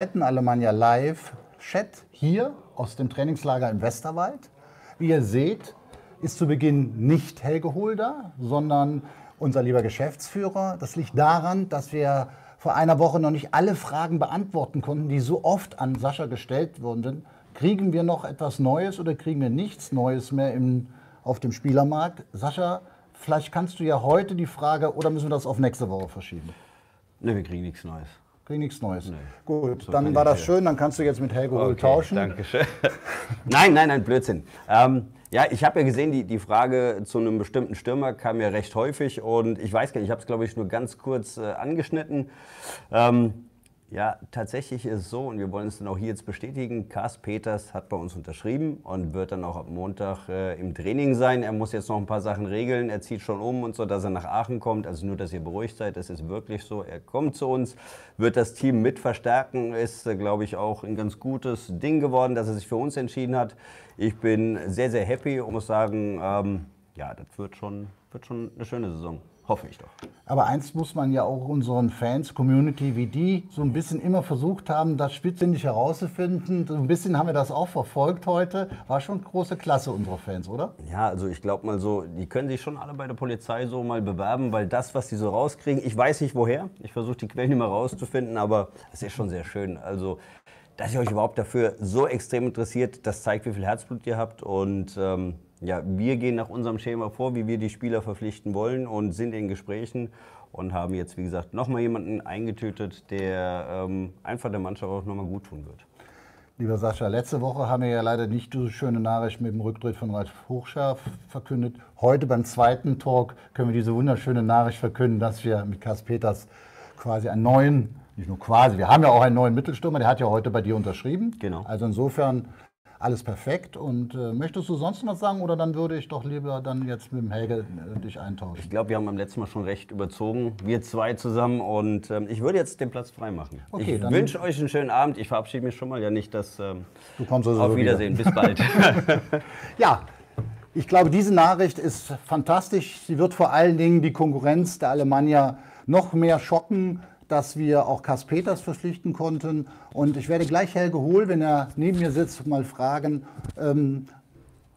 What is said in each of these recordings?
zweiten Alemannia Live Chat hier aus dem Trainingslager im Westerwald. Wie ihr seht, ist zu Beginn nicht Helge Holder, sondern unser lieber Geschäftsführer. Das liegt daran, dass wir vor einer Woche noch nicht alle Fragen beantworten konnten, die so oft an Sascha gestellt wurden. Kriegen wir noch etwas Neues oder kriegen wir nichts Neues mehr im, auf dem Spielermarkt? Sascha, vielleicht kannst du ja heute die Frage, oder müssen wir das auf nächste Woche verschieben? Ne, wir kriegen nichts Neues. Kriegen nichts Neues. Nee. Gut, so dann war das schön, dann kannst du jetzt mit Helge okay, tauschen. Dankeschön. nein, nein, nein, Blödsinn. Ähm, ja, ich habe ja gesehen, die, die Frage zu einem bestimmten Stürmer kam ja recht häufig und ich weiß gar nicht, ich habe es glaube ich nur ganz kurz äh, angeschnitten. Ähm, ja, tatsächlich ist es so, und wir wollen es dann auch hier jetzt bestätigen, Kars Peters hat bei uns unterschrieben und wird dann auch ab Montag äh, im Training sein. Er muss jetzt noch ein paar Sachen regeln, er zieht schon um und so, dass er nach Aachen kommt. Also nur, dass ihr beruhigt seid, das ist wirklich so. Er kommt zu uns, wird das Team mit verstärken, ist, äh, glaube ich, auch ein ganz gutes Ding geworden, dass er sich für uns entschieden hat. Ich bin sehr, sehr happy und muss sagen, ähm, ja, das wird schon, wird schon eine schöne Saison. Hoffe ich doch. Aber eins muss man ja auch unseren Fans, Community wie die, so ein bisschen immer versucht haben, das spitzfindig herauszufinden. So ein bisschen haben wir das auch verfolgt heute. War schon große Klasse unserer Fans, oder? Ja, also ich glaube mal so, die können sich schon alle bei der Polizei so mal bewerben, weil das, was die so rauskriegen, ich weiß nicht woher. Ich versuche die Quellen immer rauszufinden, aber es ist schon sehr schön. Also dass ihr euch überhaupt dafür so extrem interessiert, das zeigt, wie viel Herzblut ihr habt und ähm, ja, wir gehen nach unserem Schema vor, wie wir die Spieler verpflichten wollen und sind in Gesprächen und haben jetzt, wie gesagt, nochmal jemanden eingetötet, der ähm, einfach der Mannschaft auch nochmal gut tun wird. Lieber Sascha, letzte Woche haben wir ja leider nicht so schöne Nachricht mit dem Rücktritt von Ralf Hochscharf verkündet. Heute beim zweiten Talk können wir diese wunderschöne Nachricht verkünden, dass wir mit Kas Peters quasi einen neuen, nicht nur quasi, wir haben ja auch einen neuen Mittelstürmer, der hat ja heute bei dir unterschrieben. Genau. Also insofern alles perfekt. Und äh, möchtest du sonst noch was sagen oder dann würde ich doch lieber dann jetzt mit dem Helge äh, dich eintauschen? Ich glaube, wir haben beim letzten Mal schon recht überzogen, wir zwei zusammen. Und ähm, ich würde jetzt den Platz frei machen. Okay, ich wünsche euch einen schönen Abend. Ich verabschiede mich schon mal. Ja, nicht, dass. Ähm, du kommst also Auf Wiedersehen. Wieder. Bis bald. ja. Ich glaube, diese Nachricht ist fantastisch. Sie wird vor allen Dingen die Konkurrenz der Alemannia noch mehr schocken dass wir auch Kas Peters verpflichten konnten. Und ich werde gleich Helge Hohl, wenn er neben mir sitzt, mal fragen, ähm,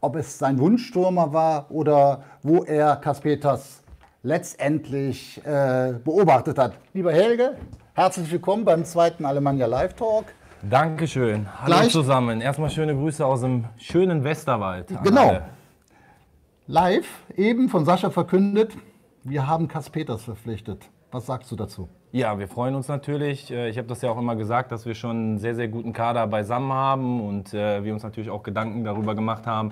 ob es sein Wunschstürmer war oder wo er Kas Peters letztendlich äh, beobachtet hat. Lieber Helge, herzlich willkommen beim zweiten Alemannia Live Talk. Dankeschön. Hallo Gleich. zusammen. Erstmal schöne Grüße aus dem schönen Westerwald. Genau. Alle. Live, eben von Sascha verkündet, wir haben Kas Peters verpflichtet. Was sagst du dazu? Ja, wir freuen uns natürlich. Äh, ich habe das ja auch immer gesagt, dass wir schon einen sehr, sehr guten Kader beisammen haben und äh, wir uns natürlich auch Gedanken darüber gemacht haben,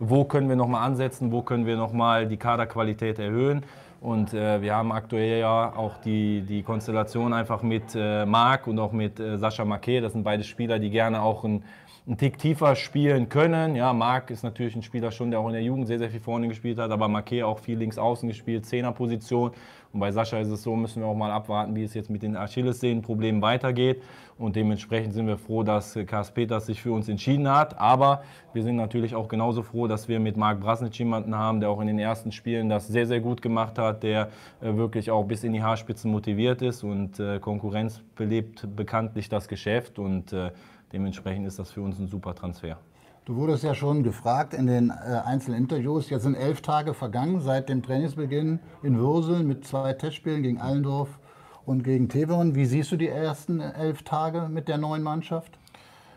wo können wir nochmal ansetzen, wo können wir nochmal die Kaderqualität erhöhen. Und äh, wir haben aktuell ja auch die, die Konstellation einfach mit Marc und auch mit Sascha Marquet. Das sind beide Spieler, die gerne auch ein einen Tick tiefer spielen können. Ja, Marc ist natürlich ein Spieler schon, der auch in der Jugend sehr, sehr viel vorne gespielt hat, aber Marquet auch viel links außen gespielt, Zehnerposition. Und bei Sascha ist es so, müssen wir auch mal abwarten, wie es jetzt mit den Achillessehnenproblemen weitergeht. Und dementsprechend sind wir froh, dass Kars Peters sich für uns entschieden hat. Aber wir sind natürlich auch genauso froh, dass wir mit Marc Brasnic jemanden haben, der auch in den ersten Spielen das sehr, sehr gut gemacht hat, der äh, wirklich auch bis in die Haarspitzen motiviert ist. Und äh, Konkurrenz belebt bekanntlich das Geschäft. Und äh, Dementsprechend ist das für uns ein super Transfer. Du wurdest ja schon gefragt in den äh, einzelnen Interviews. Jetzt sind elf Tage vergangen seit dem Trainingsbeginn in Würsel mit zwei Testspielen gegen Allendorf und gegen Teveren. Wie siehst du die ersten elf Tage mit der neuen Mannschaft?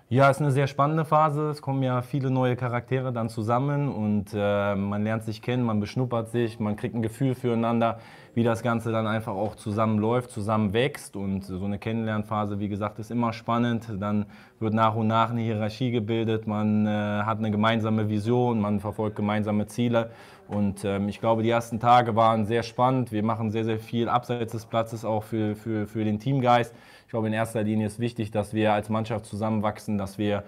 Ja, es ist eine sehr spannende Phase. Es kommen ja viele neue Charaktere dann zusammen und äh, man lernt sich kennen, man beschnuppert sich, man kriegt ein Gefühl füreinander, wie das Ganze dann einfach auch zusammenläuft, zusammen wächst. Und so eine Kennenlernphase, wie gesagt, ist immer spannend. Dann wird nach und nach eine Hierarchie gebildet, man äh, hat eine gemeinsame Vision, man verfolgt gemeinsame Ziele. Und ähm, ich glaube, die ersten Tage waren sehr spannend. Wir machen sehr, sehr viel abseits des Platzes auch für, für, für den Teamgeist. Ich glaube, in erster Linie ist wichtig, dass wir als Mannschaft zusammenwachsen, dass wir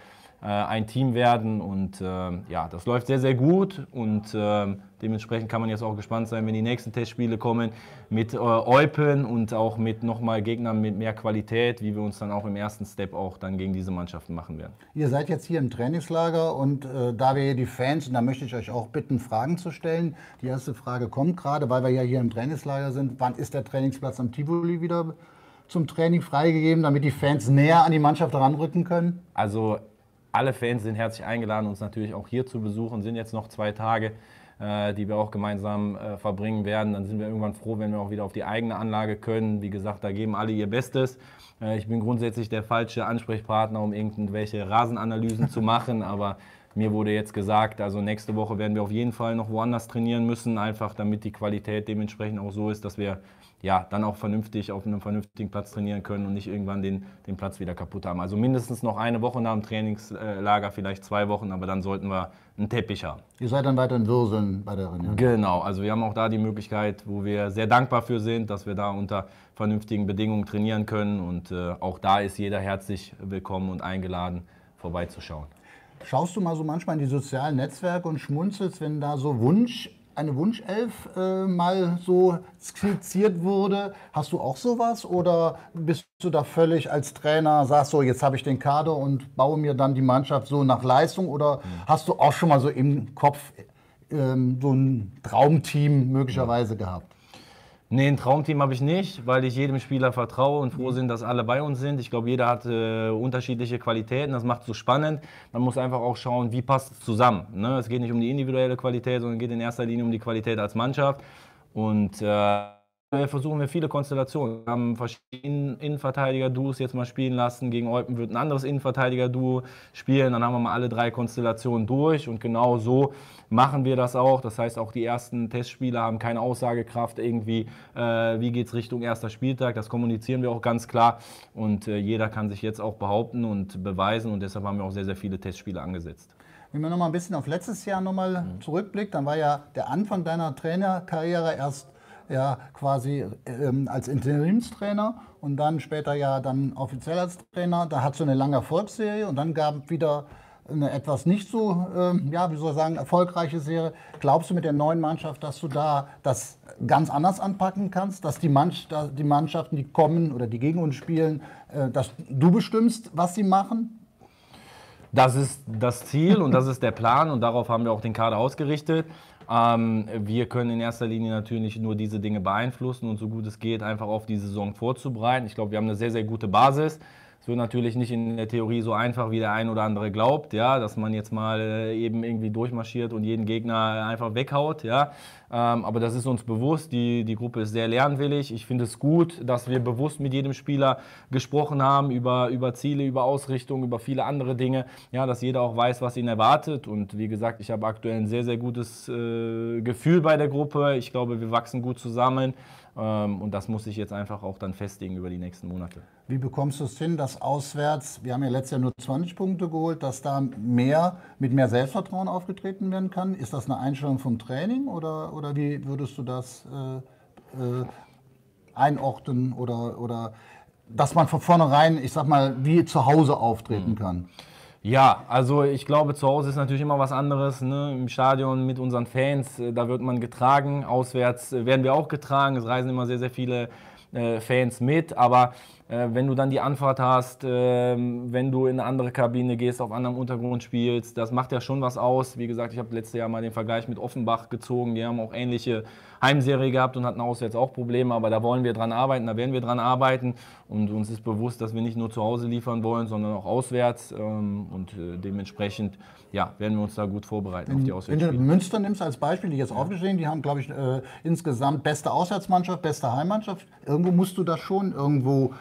ein Team werden. Und äh, ja, das läuft sehr, sehr gut. Und äh, dementsprechend kann man jetzt auch gespannt sein, wenn die nächsten Testspiele kommen mit äh, Eupen und auch mit nochmal Gegnern mit mehr Qualität, wie wir uns dann auch im ersten Step auch dann gegen diese Mannschaften machen werden. Ihr seid jetzt hier im Trainingslager und äh, da wir hier die Fans, und da möchte ich euch auch bitten, Fragen zu stellen. Die erste Frage kommt gerade, weil wir ja hier im Trainingslager sind. Wann ist der Trainingsplatz am Tivoli wieder zum Training freigegeben, damit die Fans näher an die Mannschaft heranrücken können? Also alle Fans sind herzlich eingeladen, uns natürlich auch hier zu besuchen. Sind jetzt noch zwei Tage, äh, die wir auch gemeinsam äh, verbringen werden. Dann sind wir irgendwann froh, wenn wir auch wieder auf die eigene Anlage können. Wie gesagt, da geben alle ihr Bestes. Äh, ich bin grundsätzlich der falsche Ansprechpartner, um irgendwelche Rasenanalysen zu machen, aber mir wurde jetzt gesagt, also nächste Woche werden wir auf jeden Fall noch woanders trainieren müssen, einfach damit die Qualität dementsprechend auch so ist, dass wir ja, dann auch vernünftig auf einem vernünftigen Platz trainieren können und nicht irgendwann den, den Platz wieder kaputt haben. Also mindestens noch eine Woche nach dem Trainingslager, vielleicht zwei Wochen, aber dann sollten wir einen Teppich haben. Ihr seid dann weiter in Würseln bei der Rennen. Genau, also wir haben auch da die Möglichkeit, wo wir sehr dankbar für sind, dass wir da unter vernünftigen Bedingungen trainieren können und äh, auch da ist jeder herzlich willkommen und eingeladen, vorbeizuschauen. Schaust du mal so manchmal in die sozialen Netzwerke und schmunzelst, wenn da so Wunsch eine Wunschelf äh, mal so skizziert wurde. Hast du auch sowas oder bist du da völlig als Trainer, sagst so, jetzt habe ich den Kader und baue mir dann die Mannschaft so nach Leistung oder mhm. hast du auch schon mal so im Kopf ähm, so ein Traumteam möglicherweise ja. gehabt? Nee, ein Traumteam habe ich nicht, weil ich jedem Spieler vertraue und froh bin, dass alle bei uns sind. Ich glaube, jeder hat äh, unterschiedliche Qualitäten, das macht es so spannend. Man muss einfach auch schauen, wie passt es zusammen. Ne? Es geht nicht um die individuelle Qualität, sondern es geht in erster Linie um die Qualität als Mannschaft. Und äh, versuchen wir viele Konstellationen. Wir haben verschiedene Innenverteidiger-Duos jetzt mal spielen lassen. Gegen Eupen wird ein anderes Innenverteidiger-Duo spielen. Dann haben wir mal alle drei Konstellationen durch. Und genau so machen wir das auch. Das heißt, auch die ersten Testspiele haben keine Aussagekraft irgendwie, äh, wie geht es Richtung erster Spieltag. Das kommunizieren wir auch ganz klar. Und äh, jeder kann sich jetzt auch behaupten und beweisen. Und deshalb haben wir auch sehr, sehr viele Testspiele angesetzt. Wenn man noch mal ein bisschen auf letztes Jahr noch mal mhm. zurückblickt, dann war ja der Anfang deiner Trainerkarriere erst ja quasi ähm, als Interimstrainer und dann später ja dann offiziell als Trainer. Da hat so eine lange Erfolgsserie und dann gab wieder eine etwas nicht so, ähm, ja, wie soll ich sagen, erfolgreiche Serie. Glaubst du mit der neuen Mannschaft, dass du da das ganz anders anpacken kannst, dass die, Mannschaft, die Mannschaften, die kommen oder die gegen uns spielen, äh, dass du bestimmst, was sie machen? Das ist das Ziel und das ist der Plan und darauf haben wir auch den Kader ausgerichtet. Ähm, wir können in erster Linie natürlich nur diese Dinge beeinflussen und so gut es geht einfach auf die Saison vorzubereiten. Ich glaube, wir haben eine sehr, sehr gute Basis. Es wird natürlich nicht in der Theorie so einfach, wie der ein oder andere glaubt, ja, dass man jetzt mal äh, eben irgendwie durchmarschiert und jeden Gegner einfach weghaut. Ja. Ähm, aber das ist uns bewusst. Die, die Gruppe ist sehr lernwillig. Ich finde es gut, dass wir bewusst mit jedem Spieler gesprochen haben über, über Ziele, über Ausrichtung, über viele andere Dinge. Ja, dass jeder auch weiß, was ihn erwartet. Und wie gesagt, ich habe aktuell ein sehr, sehr gutes äh, Gefühl bei der Gruppe. Ich glaube, wir wachsen gut zusammen. Ähm, und das muss ich jetzt einfach auch dann festigen über die nächsten Monate. Wie bekommst du es hin, dass auswärts, wir haben ja letztes Jahr nur 20 Punkte geholt, dass da mehr mit mehr Selbstvertrauen aufgetreten werden kann? Ist das eine Einstellung vom Training oder, oder wie würdest du das äh, äh, einordnen oder, oder dass man von vornherein, ich sag mal, wie zu Hause auftreten mhm. kann? Ja, also ich glaube, zu Hause ist natürlich immer was anderes. Ne? Im Stadion mit unseren Fans, äh, da wird man getragen. Auswärts äh, werden wir auch getragen. Es reisen immer sehr, sehr viele äh, Fans mit. Aber äh, wenn du dann die Anfahrt hast, äh, wenn du in eine andere Kabine gehst, auf anderem Untergrund spielst, das macht ja schon was aus. Wie gesagt, ich habe letztes Jahr mal den Vergleich mit Offenbach gezogen. Die haben auch ähnliche Heimserie gehabt und hatten auswärts auch Probleme, aber da wollen wir dran arbeiten, da werden wir dran arbeiten und uns ist bewusst, dass wir nicht nur zu Hause liefern wollen, sondern auch auswärts ähm, und äh, dementsprechend ja, werden wir uns da gut vorbereiten auf die Auswärtsspiele. Wenn du Münster nimmst als Beispiel, die jetzt aufgeschrieben, die haben, glaube ich, äh, insgesamt beste Auswärtsmannschaft, beste Heimmannschaft. Irgendwo musst du das schon irgendwo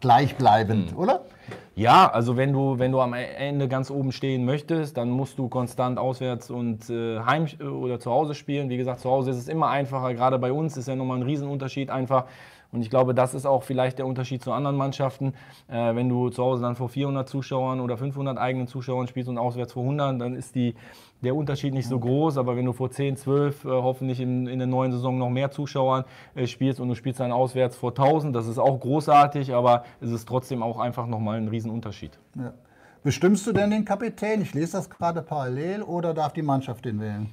gleichbleibend, mhm. oder? Ja, also wenn du, wenn du am Ende ganz oben stehen möchtest, dann musst du konstant auswärts und äh, heim oder zu Hause spielen. Wie gesagt, zu Hause ist es immer einfacher. Gerade bei uns ist ja nochmal ein Riesenunterschied einfach. Und ich glaube, das ist auch vielleicht der Unterschied zu anderen Mannschaften. Äh, wenn du zu Hause dann vor 400 Zuschauern oder 500 eigenen Zuschauern spielst und auswärts vor 100, dann ist die, der Unterschied nicht so groß. Aber wenn du vor 10, 12, äh, hoffentlich in, in der neuen Saison noch mehr Zuschauern äh, spielst und du spielst dann auswärts vor 1000, das ist auch großartig, aber es ist trotzdem auch einfach nochmal ein Riesenunterschied. Ja. Bestimmst du denn den Kapitän? Ich lese das gerade parallel oder darf die Mannschaft den wählen?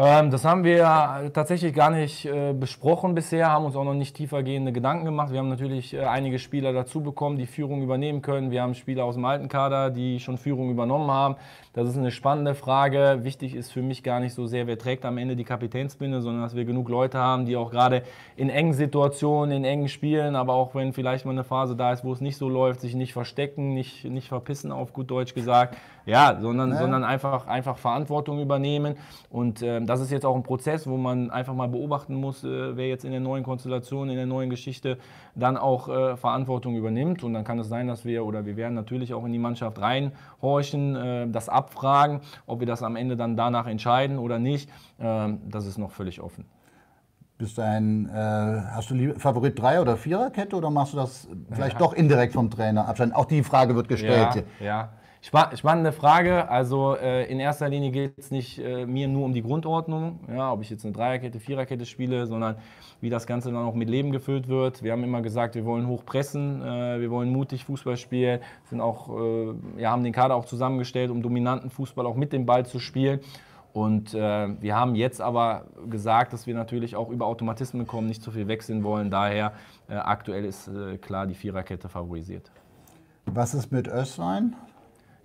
Ähm, das haben wir tatsächlich gar nicht äh, besprochen bisher, haben uns auch noch nicht tiefergehende Gedanken gemacht. Wir haben natürlich äh, einige Spieler dazu bekommen, die Führung übernehmen können. Wir haben Spieler aus dem alten Kader, die schon Führung übernommen haben. Das ist eine spannende Frage. Wichtig ist für mich gar nicht so sehr, wer trägt am Ende die Kapitänsbinde, sondern dass wir genug Leute haben, die auch gerade in engen Situationen, in engen Spielen, aber auch wenn vielleicht mal eine Phase da ist, wo es nicht so läuft, sich nicht verstecken, nicht, nicht verpissen, auf gut Deutsch gesagt. Ja, sondern, ja. sondern einfach, einfach Verantwortung übernehmen. Und äh, das ist jetzt auch ein Prozess, wo man einfach mal beobachten muss, äh, wer jetzt in der neuen Konstellation, in der neuen Geschichte dann auch äh, Verantwortung übernimmt. Und dann kann es sein, dass wir, oder wir werden natürlich auch in die Mannschaft reinhorchen, äh, das abfragen, ob wir das am Ende dann danach entscheiden oder nicht. Ähm, das ist noch völlig offen. Bist du ein, äh, hast du Favorit 3 oder 4er Kette oder machst du das vielleicht ja. doch indirekt vom Trainer abstellen? Auch die Frage wird gestellt. Ja, ja. Spannende Frage. Also äh, in erster Linie geht es nicht äh, mir nur um die Grundordnung, ja, ob ich jetzt eine Dreierkette, Viererkette spiele, sondern wie das Ganze dann auch mit Leben gefüllt wird. Wir haben immer gesagt, wir wollen hoch pressen, äh, wir wollen mutig Fußball spielen, sind auch, äh, ja, haben den Kader auch zusammengestellt, um dominanten Fußball auch mit dem Ball zu spielen. Und äh, wir haben jetzt aber gesagt, dass wir natürlich auch über Automatismen kommen, nicht zu viel wechseln wollen. Daher äh, aktuell ist klar die Viererkette favorisiert. Was ist mit Özwein?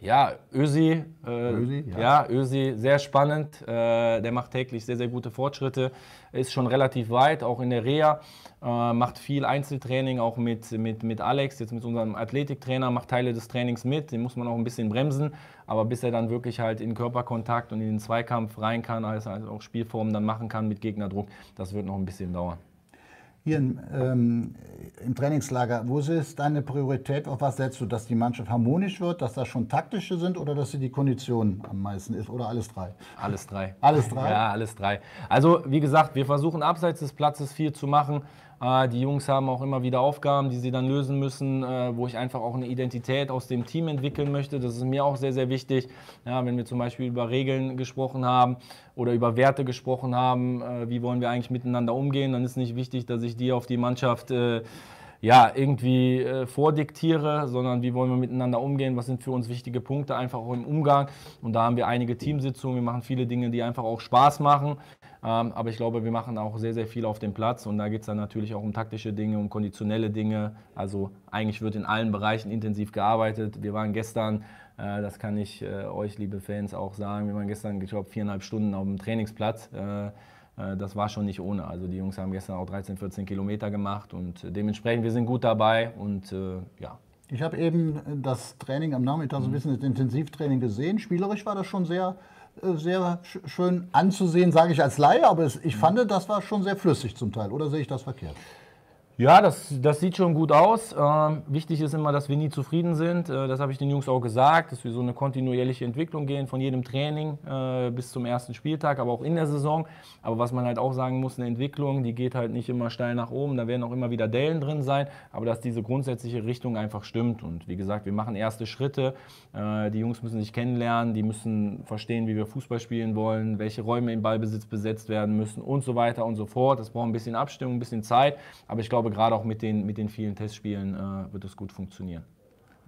Ja, Ösi, äh, Ösi, ja. ja. Ösi, sehr spannend. Äh, der macht täglich sehr, sehr gute Fortschritte. Ist schon relativ weit, auch in der Reha. Äh, macht viel Einzeltraining, auch mit, mit, mit Alex, jetzt mit unserem Athletiktrainer, macht Teile des Trainings mit. Den muss man auch ein bisschen bremsen. Aber bis er dann wirklich halt in Körperkontakt und in den Zweikampf rein kann, also auch Spielformen dann machen kann mit Gegnerdruck, das wird noch ein bisschen dauern. Hier in, ähm, im Trainingslager, wo ist deine Priorität? Auf was setzt du? Dass die Mannschaft harmonisch wird, dass das schon taktische sind oder dass sie die Kondition am meisten ist oder alles drei? Alles drei. Alles drei? Ja, alles drei. Also, wie gesagt, wir versuchen abseits des Platzes viel zu machen. Äh, die Jungs haben auch immer wieder Aufgaben, die sie dann lösen müssen, äh, wo ich einfach auch eine Identität aus dem Team entwickeln möchte. Das ist mir auch sehr, sehr wichtig. Ja, wenn wir zum Beispiel über Regeln gesprochen haben oder über Werte gesprochen haben, äh, wie wollen wir eigentlich miteinander umgehen, dann ist nicht wichtig, dass ich die auf die Mannschaft ja, irgendwie äh, vordiktiere, sondern wie wollen wir miteinander umgehen, was sind für uns wichtige Punkte, einfach auch im Umgang. Und da haben wir einige Teamsitzungen, wir machen viele Dinge, die einfach auch Spaß machen. Ähm, aber ich glaube, wir machen auch sehr, sehr viel auf dem Platz und da geht es dann natürlich auch um taktische Dinge, um konditionelle Dinge. Also eigentlich wird in allen Bereichen intensiv gearbeitet. Wir waren gestern, äh, das kann ich äh, euch, liebe Fans, auch sagen, wir waren gestern, ich glaube, viereinhalb Stunden auf dem Trainingsplatz. Äh, das war schon nicht ohne. Also die Jungs haben gestern auch 13, 14 Kilometer gemacht und dementsprechend, wir sind gut dabei und äh, ja. Ich habe eben das Training am Nachmittag so ein bisschen das Intensivtraining gesehen. Spielerisch war das schon sehr äh, sehr schön anzusehen, sage ich als Laie, aber ich fand, das war schon sehr flüssig zum Teil. Oder sehe ich das verkehrt? Ja, das, das sieht schon gut aus. Ähm, wichtig ist immer, dass wir nie zufrieden sind. Äh, das habe ich den Jungs auch gesagt, dass wir so eine kontinuierliche Entwicklung gehen von jedem Training äh, bis zum ersten Spieltag, aber auch in der Saison. Aber was man halt auch sagen muss, eine Entwicklung, die geht halt nicht immer steil nach oben. Da werden auch immer wieder Dellen drin sein, aber dass diese grundsätzliche Richtung einfach stimmt. Und wie gesagt, wir machen erste Schritte. Äh, die Jungs müssen sich kennenlernen, die müssen verstehen, wie wir Fußball spielen wollen, welche Räume im Ballbesitz besetzt werden müssen und so weiter und so fort. Das braucht ein bisschen Abstimmung, ein bisschen Zeit. Aber ich glaube, glaube, gerade auch mit den, mit den vielen Testspielen äh, wird es gut funktionieren.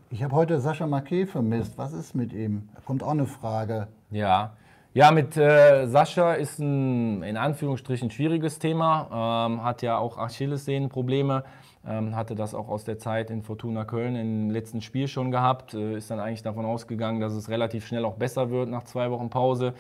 Ich habe heute Sascha Marquet vermisst. Was ist mit ihm? Da kommt auch eine Frage. Ja, ja, mit äh, Sascha ist ein in Anführungsstrichen schwieriges Thema. Ähm, hat ja auch Achillessehnenprobleme. Ähm, hatte das auch aus der Zeit in Fortuna Köln im letzten Spiel schon gehabt. Äh, ist dann eigentlich davon ausgegangen, dass es relativ schnell auch besser wird nach zwei Wochen Pause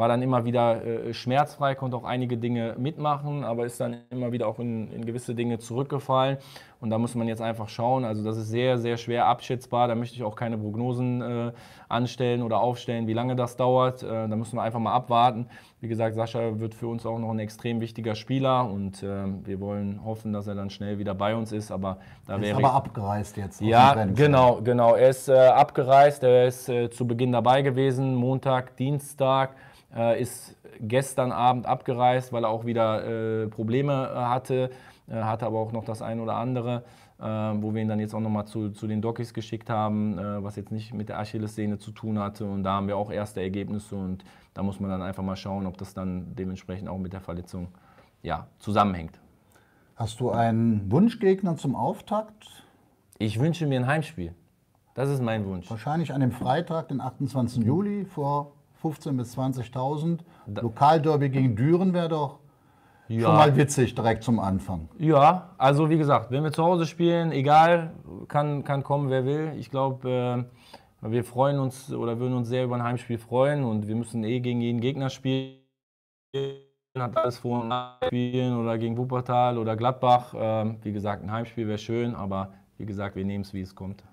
war dann immer wieder äh, schmerzfrei, konnte auch einige Dinge mitmachen, aber ist dann immer wieder auch in, in, gewisse Dinge zurückgefallen. Und da muss man jetzt einfach schauen. Also das ist sehr, sehr schwer abschätzbar. Da möchte ich auch keine Prognosen äh, anstellen oder aufstellen, wie lange das dauert. Äh, da müssen wir einfach mal abwarten. Wie gesagt, Sascha wird für uns auch noch ein extrem wichtiger Spieler und äh, wir wollen hoffen, dass er dann schnell wieder bei uns ist. Aber da er ist aber abgereist jetzt. Ja, genau, genau. Er ist äh, abgereist. Er ist äh, zu Beginn dabei gewesen, Montag, Dienstag ist gestern Abend abgereist, weil er auch wieder äh, Probleme äh, hatte, äh, hatte aber auch noch das ein oder andere, äh, wo wir ihn dann jetzt auch nochmal zu, zu den Dockies geschickt haben, äh, was jetzt nicht mit der Achillessehne zu tun hatte. Und da haben wir auch erste Ergebnisse und da muss man dann einfach mal schauen, ob das dann dementsprechend auch mit der Verletzung ja, zusammenhängt. Hast du einen Wunschgegner zum Auftakt? Ich wünsche mir ein Heimspiel. Das ist mein Wunsch. Wahrscheinlich an dem Freitag, den 28. Juli vor 15.000 bis 20.000. Lokalderby gegen Düren wäre doch schon mal witzig direkt zum Anfang. Ja, also wie gesagt, wenn wir zu Hause spielen, egal, kann, kann kommen, wer will. Ich glaube, äh, wir freuen uns oder würden uns sehr über ein Heimspiel freuen und wir müssen eh gegen jeden Gegner spielen. Hat alles vor und nach spielen oder gegen Wuppertal oder Gladbach. Ähm, wie gesagt, ein Heimspiel wäre schön, aber wie gesagt, wir nehmen es, wie es kommt.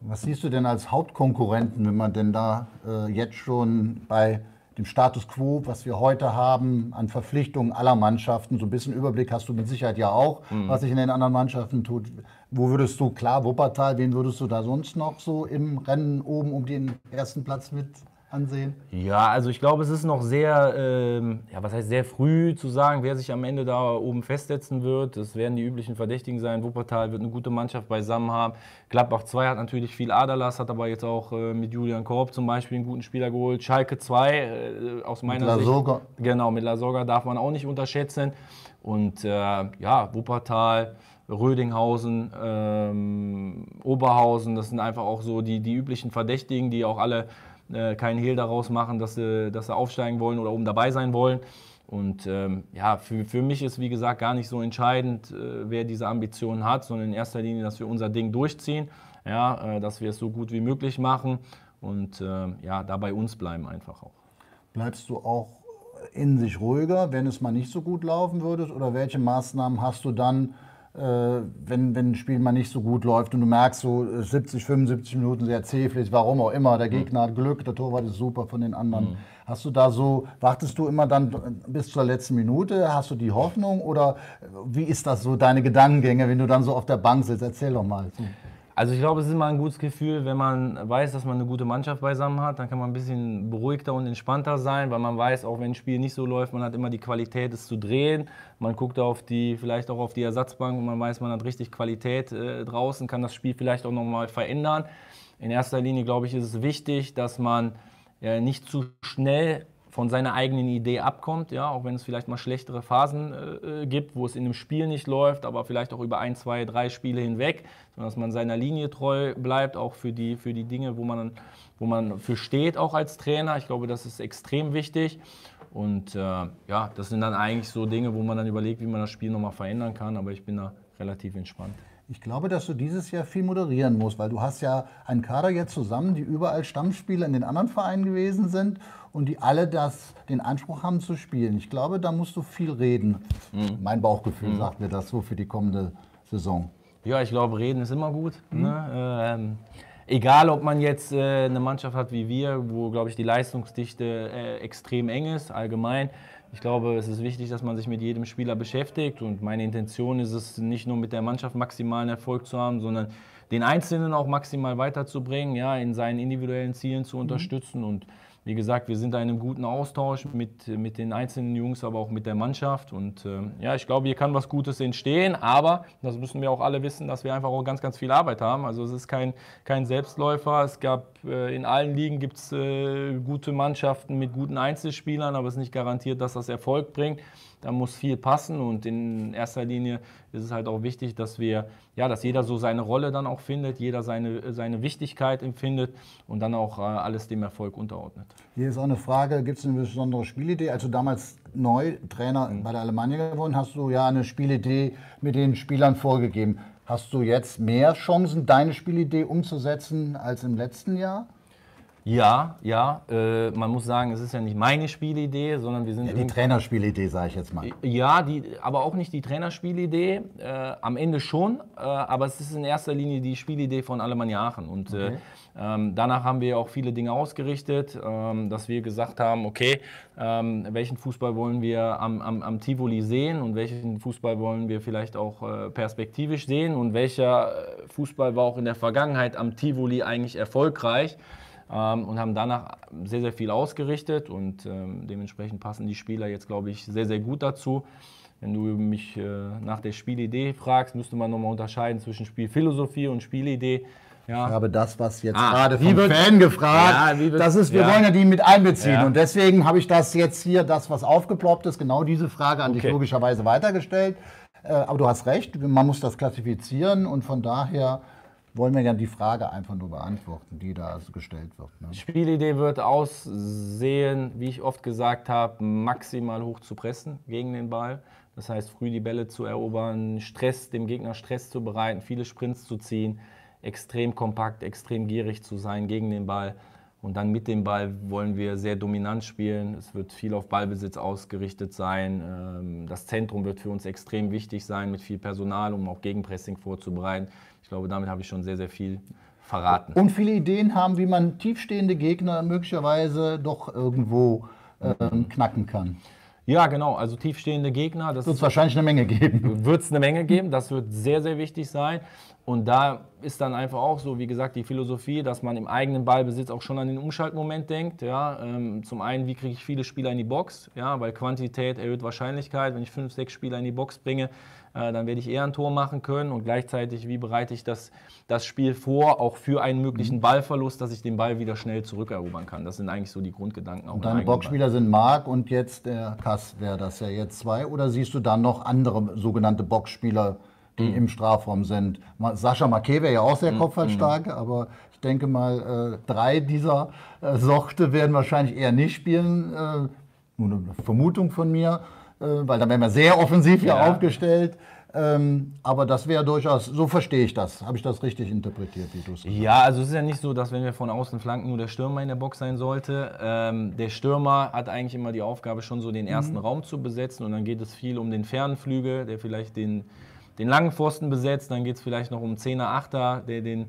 Was siehst du denn als Hauptkonkurrenten, wenn man denn da äh, jetzt schon bei dem Status quo, was wir heute haben, an Verpflichtungen aller Mannschaften, so ein bisschen Überblick hast du mit Sicherheit ja auch, mhm. was sich in den anderen Mannschaften tut. Wo würdest du, klar, Wuppertal, wen würdest du da sonst noch so im Rennen oben um den ersten Platz mit ansehen? Ja, also ich glaube, es ist noch sehr, ähm, ja, was heißt sehr früh zu sagen, wer sich am Ende da oben festsetzen wird. Das werden die üblichen Verdächtigen sein. Wuppertal wird eine gute Mannschaft beisammen haben. Gladbach 2 hat natürlich viel Aderlass, hat aber jetzt auch äh, mit Julian Korb zum Beispiel einen guten Spieler geholt. Schalke 2 äh, aus meiner mit Sicht. Genau, mit Lasoga darf man auch nicht unterschätzen. Und äh, ja, Wuppertal. Rödinghausen, ähm, Oberhausen, das sind einfach auch so die, die üblichen Verdächtigen, die auch alle äh, keinen Hehl daraus machen, dass sie, dass sie aufsteigen wollen oder oben dabei sein wollen. Und ähm, ja, für, für mich ist wie gesagt gar nicht so entscheidend, äh, wer diese Ambitionen hat, sondern in erster Linie, dass wir unser Ding durchziehen, ja, äh, dass wir es so gut wie möglich machen und äh, ja, da bei uns bleiben einfach auch. Bleibst du auch in sich ruhiger, wenn es mal nicht so gut laufen würde? Oder welche Maßnahmen hast du dann, wenn, wenn ein Spiel mal nicht so gut läuft und du merkst so 70, 75 Minuten sehr zähflich, warum auch immer, der Gegner hat Glück, der Torwart ist super von den anderen. Mhm. Hast du da so, wartest du immer dann bis zur letzten Minute? Hast du die Hoffnung oder wie ist das so, deine Gedankengänge, wenn du dann so auf der Bank sitzt? Erzähl doch mal. Also ich glaube, es ist immer ein gutes Gefühl, wenn man weiß, dass man eine gute Mannschaft beisammen hat. Dann kann man ein bisschen beruhigter und entspannter sein, weil man weiß, auch wenn ein Spiel nicht so läuft, man hat immer die Qualität, es zu drehen. Man guckt auf die, vielleicht auch auf die Ersatzbank und man weiß, man hat richtig Qualität äh, draußen, kann das Spiel vielleicht auch nochmal verändern. In erster Linie, glaube ich, ist es wichtig, dass man ja, nicht zu schnell von seiner eigenen Idee abkommt, ja, auch wenn es vielleicht mal schlechtere Phasen äh, äh, gibt, wo es in einem Spiel nicht läuft, aber vielleicht auch über ein, zwei, drei Spiele hinweg, sondern dass man seiner Linie treu bleibt, auch für die, für die Dinge, wo man, wo man für steht, auch als Trainer. Ich glaube, das ist extrem wichtig. Und äh, ja, das sind dann eigentlich so Dinge, wo man dann überlegt, wie man das Spiel nochmal verändern kann, aber ich bin da relativ entspannt. Ich glaube, dass du dieses Jahr viel moderieren musst, weil du hast ja einen Kader jetzt zusammen, die überall Stammspieler in den anderen Vereinen gewesen sind und die alle das, den Anspruch haben zu spielen. Ich glaube, da musst du viel reden. Mhm. Mein Bauchgefühl mhm. sagt mir das so für die kommende Saison. Ja, ich glaube, reden ist immer gut. Mhm. Ne? Ähm, egal, ob man jetzt äh, eine Mannschaft hat wie wir, wo, glaube ich, die Leistungsdichte äh, extrem eng ist, allgemein. Ich glaube, es ist wichtig, dass man sich mit jedem Spieler beschäftigt. Und meine Intention ist es, nicht nur mit der Mannschaft maximalen Erfolg zu haben, sondern den Einzelnen auch maximal weiterzubringen, ja, in seinen individuellen Zielen zu mhm. unterstützen. Und wie gesagt, wir sind da in einem guten Austausch mit, mit den einzelnen Jungs, aber auch mit der Mannschaft. Und äh, ja, ich glaube, hier kann was Gutes entstehen. Aber, das müssen wir auch alle wissen, dass wir einfach auch ganz, ganz viel Arbeit haben. Also es ist kein, kein Selbstläufer. Es gab äh, in allen Ligen gibt es äh, gute Mannschaften mit guten Einzelspielern, aber es ist nicht garantiert, dass das Erfolg bringt. Da muss viel passen und in erster Linie ist es halt auch wichtig, dass wir, ja, dass jeder so seine Rolle dann auch findet, jeder seine, seine Wichtigkeit empfindet und dann auch äh, alles dem Erfolg unterordnet. Hier ist auch eine Frage, gibt es eine besondere Spielidee? Als du damals neu Trainer mhm. bei der Alemannia geworden, hast du ja eine Spielidee mit den Spielern vorgegeben. Hast du jetzt mehr Chancen, deine Spielidee umzusetzen als im letzten Jahr? Ja, ja. Äh, man muss sagen, es ist ja nicht meine Spielidee, sondern wir sind. Ja, die Trainerspielidee, sage ich jetzt mal. Ja, die, aber auch nicht die Trainerspielidee. Äh, am Ende schon, äh, aber es ist in erster Linie die Spielidee von Alemannia Aachen. Und äh, okay. ähm, danach haben wir auch viele Dinge ausgerichtet, ähm, dass wir gesagt haben: Okay, ähm, welchen Fußball wollen wir am, am, am, Tivoli sehen und welchen Fußball wollen wir vielleicht auch äh, perspektivisch sehen und welcher äh, Fußball war auch in der Vergangenheit am Tivoli eigentlich erfolgreich ähm, und haben danach sehr, sehr viel ausgerichtet und ähm, dementsprechend passen die Spieler jetzt, glaube ich, sehr, sehr gut dazu. Wenn du mich äh, nach der Spielidee fragst, müsste man nochmal unterscheiden zwischen Spielphilosophie und Spielidee. Ja. Ich habe das, was jetzt ah, gerade vom wird, Fan gefragt, ja, das ist, wir ja. wollen ja die mit einbeziehen. Und deswegen habe ich das jetzt hier, das, was aufgeploppt ist, genau diese Frage an okay. dich logischerweise weitergestellt. Äh, aber du hast recht, man muss das klassifizieren und von daher wollen wir ja die Frage einfach nur beantworten, die da gestellt wird. Ne? Spielidee wird aussehen, wie ich oft gesagt habe, maximal hoch zu pressen gegen den Ball. Das heißt, früh die Bälle zu erobern, Stress, dem Gegner Stress zu bereiten, viele Sprints zu ziehen, extrem kompakt, extrem gierig zu sein gegen den Ball. Und dann mit dem Ball wollen wir sehr dominant spielen. Es wird viel auf Ballbesitz ausgerichtet sein. Ähm, das Zentrum wird für uns extrem wichtig sein, mit viel Personal, um auch Gegenpressing vorzubereiten. Ich glaube, damit habe ich schon sehr, sehr viel verraten. Und viele Ideen haben, wie man tiefstehende Gegner möglicherweise doch irgendwo ähm, knacken kann. Ja, genau. Also tiefstehende Gegner. Das wird es wahrscheinlich eine Menge geben. Wird es eine Menge geben. Das wird sehr, sehr wichtig sein. Und da ist dann einfach auch so, wie gesagt, die Philosophie, dass man im eigenen Ballbesitz auch schon an den Umschaltmoment denkt. Ja, ähm, zum einen, wie kriege ich viele Spieler in die Box? Ja, weil Quantität erhöht Wahrscheinlichkeit. Wenn ich fünf, sechs Spieler in die Box bringe, dann werde ich eher ein Tor machen können. Und gleichzeitig, wie bereite ich das, das Spiel vor, auch für einen möglichen mhm. Ballverlust, dass ich den Ball wieder schnell zurückerobern kann. Das sind eigentlich so die Grundgedanken. und deine Boxspieler sind Marc und jetzt der Kass, wäre das ja jetzt zwei. Oder siehst du dann noch andere sogenannte Boxspieler? die mhm. im Strafraum sind. Sascha Marquet wäre ja auch sehr mhm. kopfballstark, aber ich denke mal, äh, drei dieser äh, Sorte werden wahrscheinlich eher nicht spielen. Äh, nur eine Vermutung von mir, äh, weil dann wären wir sehr offensiv hier ja. aufgestellt. Ähm, aber das wäre durchaus, so verstehe ich das. Habe ich das richtig interpretiert, wie du es gesagt Ja, also es ist ja nicht so, dass wenn wir von außen flanken, nur der Stürmer in der Box sein sollte. Ähm, der Stürmer hat eigentlich immer die Aufgabe, schon so den ersten mhm. Raum zu besetzen und dann geht es viel um den fernen Flügel, der vielleicht den den langen Pfosten besetzt, dann geht es vielleicht noch um 10er, 8er, der den,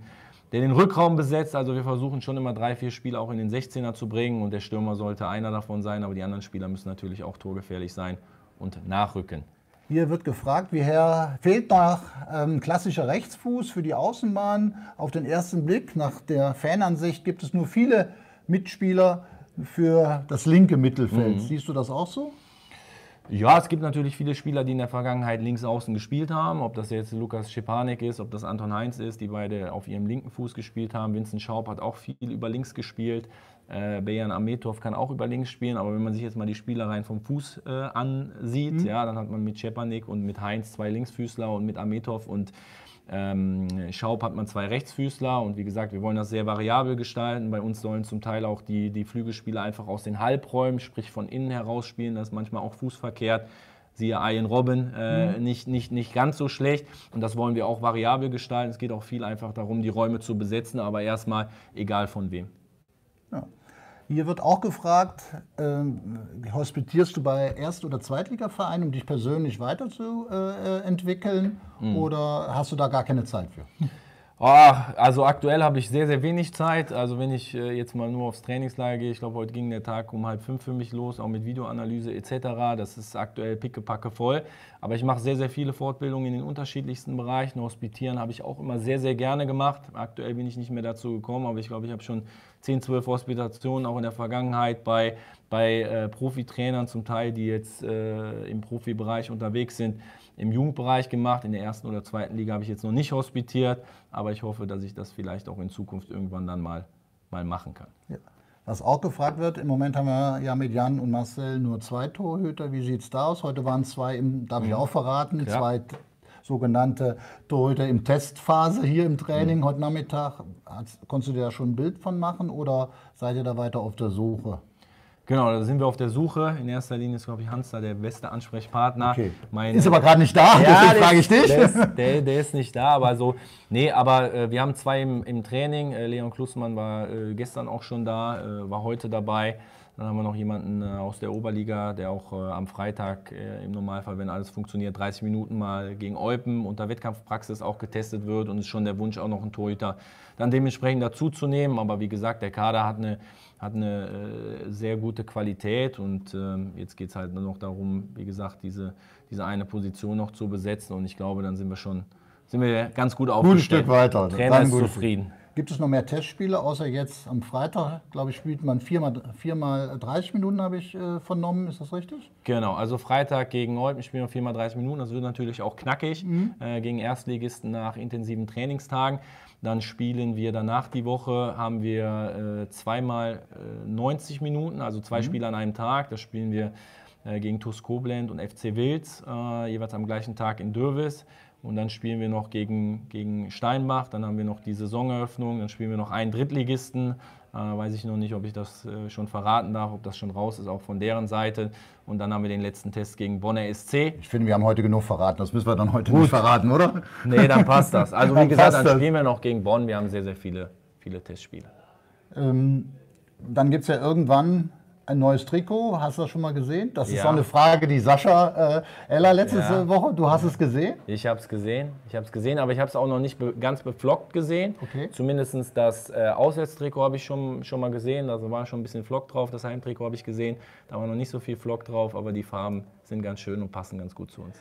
der den Rückraum besetzt. Also wir versuchen schon immer drei, vier Spieler auch in den 16er zu bringen und der Stürmer sollte einer davon sein, aber die anderen Spieler müssen natürlich auch torgefährlich sein und nachrücken. Hier wird gefragt, wie Herr fehlt noch ähm, klassischer Rechtsfuß für die Außenbahn. Auf den ersten Blick, nach der Fanansicht, gibt es nur viele Mitspieler für das linke Mittelfeld. Mhm. Siehst du das auch so? Ja, es gibt natürlich viele Spieler, die in der Vergangenheit links außen gespielt haben. Ob das jetzt Lukas Schepanek ist, ob das Anton Heinz ist, die beide auf ihrem linken Fuß gespielt haben. Vincent Schaub hat auch viel über links gespielt. Äh, Bejan Ametov kann auch über links spielen. Aber wenn man sich jetzt mal die Spielereien vom Fuß äh, ansieht, mhm. ja, dann hat man mit Schepanek und mit Heinz zwei Linksfüßler und mit Ametov und ähm, Schaub hat man zwei Rechtsfüßler und wie gesagt, wir wollen das sehr variabel gestalten. Bei uns sollen zum Teil auch die, die Flügelspieler einfach aus den Halbräumen, sprich von innen heraus spielen. Das ist manchmal auch fußverkehrt. Siehe Ian Robin, äh, mhm. nicht, nicht, nicht ganz so schlecht. Und das wollen wir auch variabel gestalten. Es geht auch viel einfach darum, die Räume zu besetzen, aber erstmal egal von wem. Hier wird auch gefragt, äh, hospitierst du bei Erst- oder Zweitligavereinen, um dich persönlich weiterzuentwickeln äh, mhm. oder hast du da gar keine Zeit für? Oh, also aktuell habe ich sehr, sehr wenig Zeit. Also wenn ich äh, jetzt mal nur aufs Trainingslager gehe, ich glaube, heute ging der Tag um halb fünf für mich los, auch mit Videoanalyse etc. Das ist aktuell pickepacke voll. Aber ich mache sehr, sehr viele Fortbildungen in den unterschiedlichsten Bereichen. Hospitieren habe ich auch immer sehr, sehr gerne gemacht. Aktuell bin ich nicht mehr dazu gekommen, aber ich glaube, ich habe schon 10, 12 Hospitationen auch in der Vergangenheit bei, bei äh, Profitrainern zum Teil, die jetzt äh, im Profibereich unterwegs sind im Jugendbereich gemacht. In der ersten oder zweiten Liga habe ich jetzt noch nicht hospitiert, aber ich hoffe, dass ich das vielleicht auch in Zukunft irgendwann dann mal, mal machen kann. Ja. Was auch gefragt wird, im Moment haben wir ja mit Jan und Marcel nur zwei Torhüter. Wie sieht es da aus? Heute waren zwei, im, darf ich mhm. auch verraten, ja. zwei sogenannte Torhüter im Testphase hier im Training mhm. heute Nachmittag. Konntest du dir da schon ein Bild von machen oder seid ihr da weiter auf der Suche? Genau, da sind wir auf der Suche. In erster Linie ist, glaube ich, Hans da der beste Ansprechpartner. Okay. Mein, ist aber gerade nicht da, ja, deswegen frage ich dich. Der ist, der, der ist, nicht da, aber so, nee, aber äh, wir haben zwei im, im Training. Äh, Leon Klussmann war äh, gestern auch schon da, äh, war heute dabei. Dann haben wir noch jemanden äh, aus der Oberliga, der auch äh, am Freitag im Normalfall, wenn alles funktioniert, 30 Minuten mal gegen Eupen unter Wettkampfpraxis auch getestet wird und ist schon der Wunsch, auch noch einen Torhüter dann dementsprechend dazuzunehmen. Aber wie gesagt, der Kader hat eine hat eine äh, sehr gute Qualität und ähm, jetzt geht es halt nur noch darum, wie gesagt, diese, diese eine Position noch zu besetzen und ich glaube, dann sind wir schon sind wir ganz gut aufgestellt. Ein Stück weiter. Der Trainer ist zufrieden. Gibt es noch mehr Testspiele, außer jetzt am Freitag, glaube ich, spielt man viermal, viermal 30 Minuten, habe ich äh, vernommen. Ist das richtig? Genau, also Freitag gegen Eupen spielen wir viermal 30 Minuten. Das wird natürlich auch knackig mhm. äh, gegen Erstligisten nach intensiven Trainingstagen. Dann spielen wir danach die Woche, haben wir äh, zweimal äh, 90 Minuten, also zwei mhm. Spiele an einem Tag. Das spielen wir äh, gegen TuS Koblenz und FC Wils, äh, jeweils am gleichen Tag in Dürvis. Und dann spielen wir noch gegen, gegen Steinbach, dann haben wir noch die Saisoneröffnung, dann spielen wir noch einen Drittligisten. Äh, weiß ich noch nicht, ob ich das äh, schon verraten darf, ob das schon raus ist, auch von deren Seite. Und dann haben wir den letzten Test gegen Bonner SC. Ich finde, wir haben heute genug verraten. Das müssen wir dann heute nicht verraten, oder? Nee, dann passt das. Also wie Dann gesagt, dann spielen wir noch gegen Bonn. Wir haben sehr, sehr viele, viele Testspiele. Ähm, dann gibt es ja irgendwann ein neues Trikot. Hast du das schon mal gesehen? Das ist Ja. auch eine Frage, die Sascha äh, Eller letzte Ja. Woche, du hast es gesehen? Ich habe es gesehen, ich habe es gesehen, aber ich habe es auch noch nicht be ganz beflockt gesehen. Okay. Zumindest das äh, Auswärtstrikot habe ich schon, schon mal gesehen, da war schon ein bisschen Flock drauf. Das Heimtrikot habe ich gesehen, da war noch nicht so viel Flock drauf, aber die Farben sind ganz schön und passen ganz gut zu uns.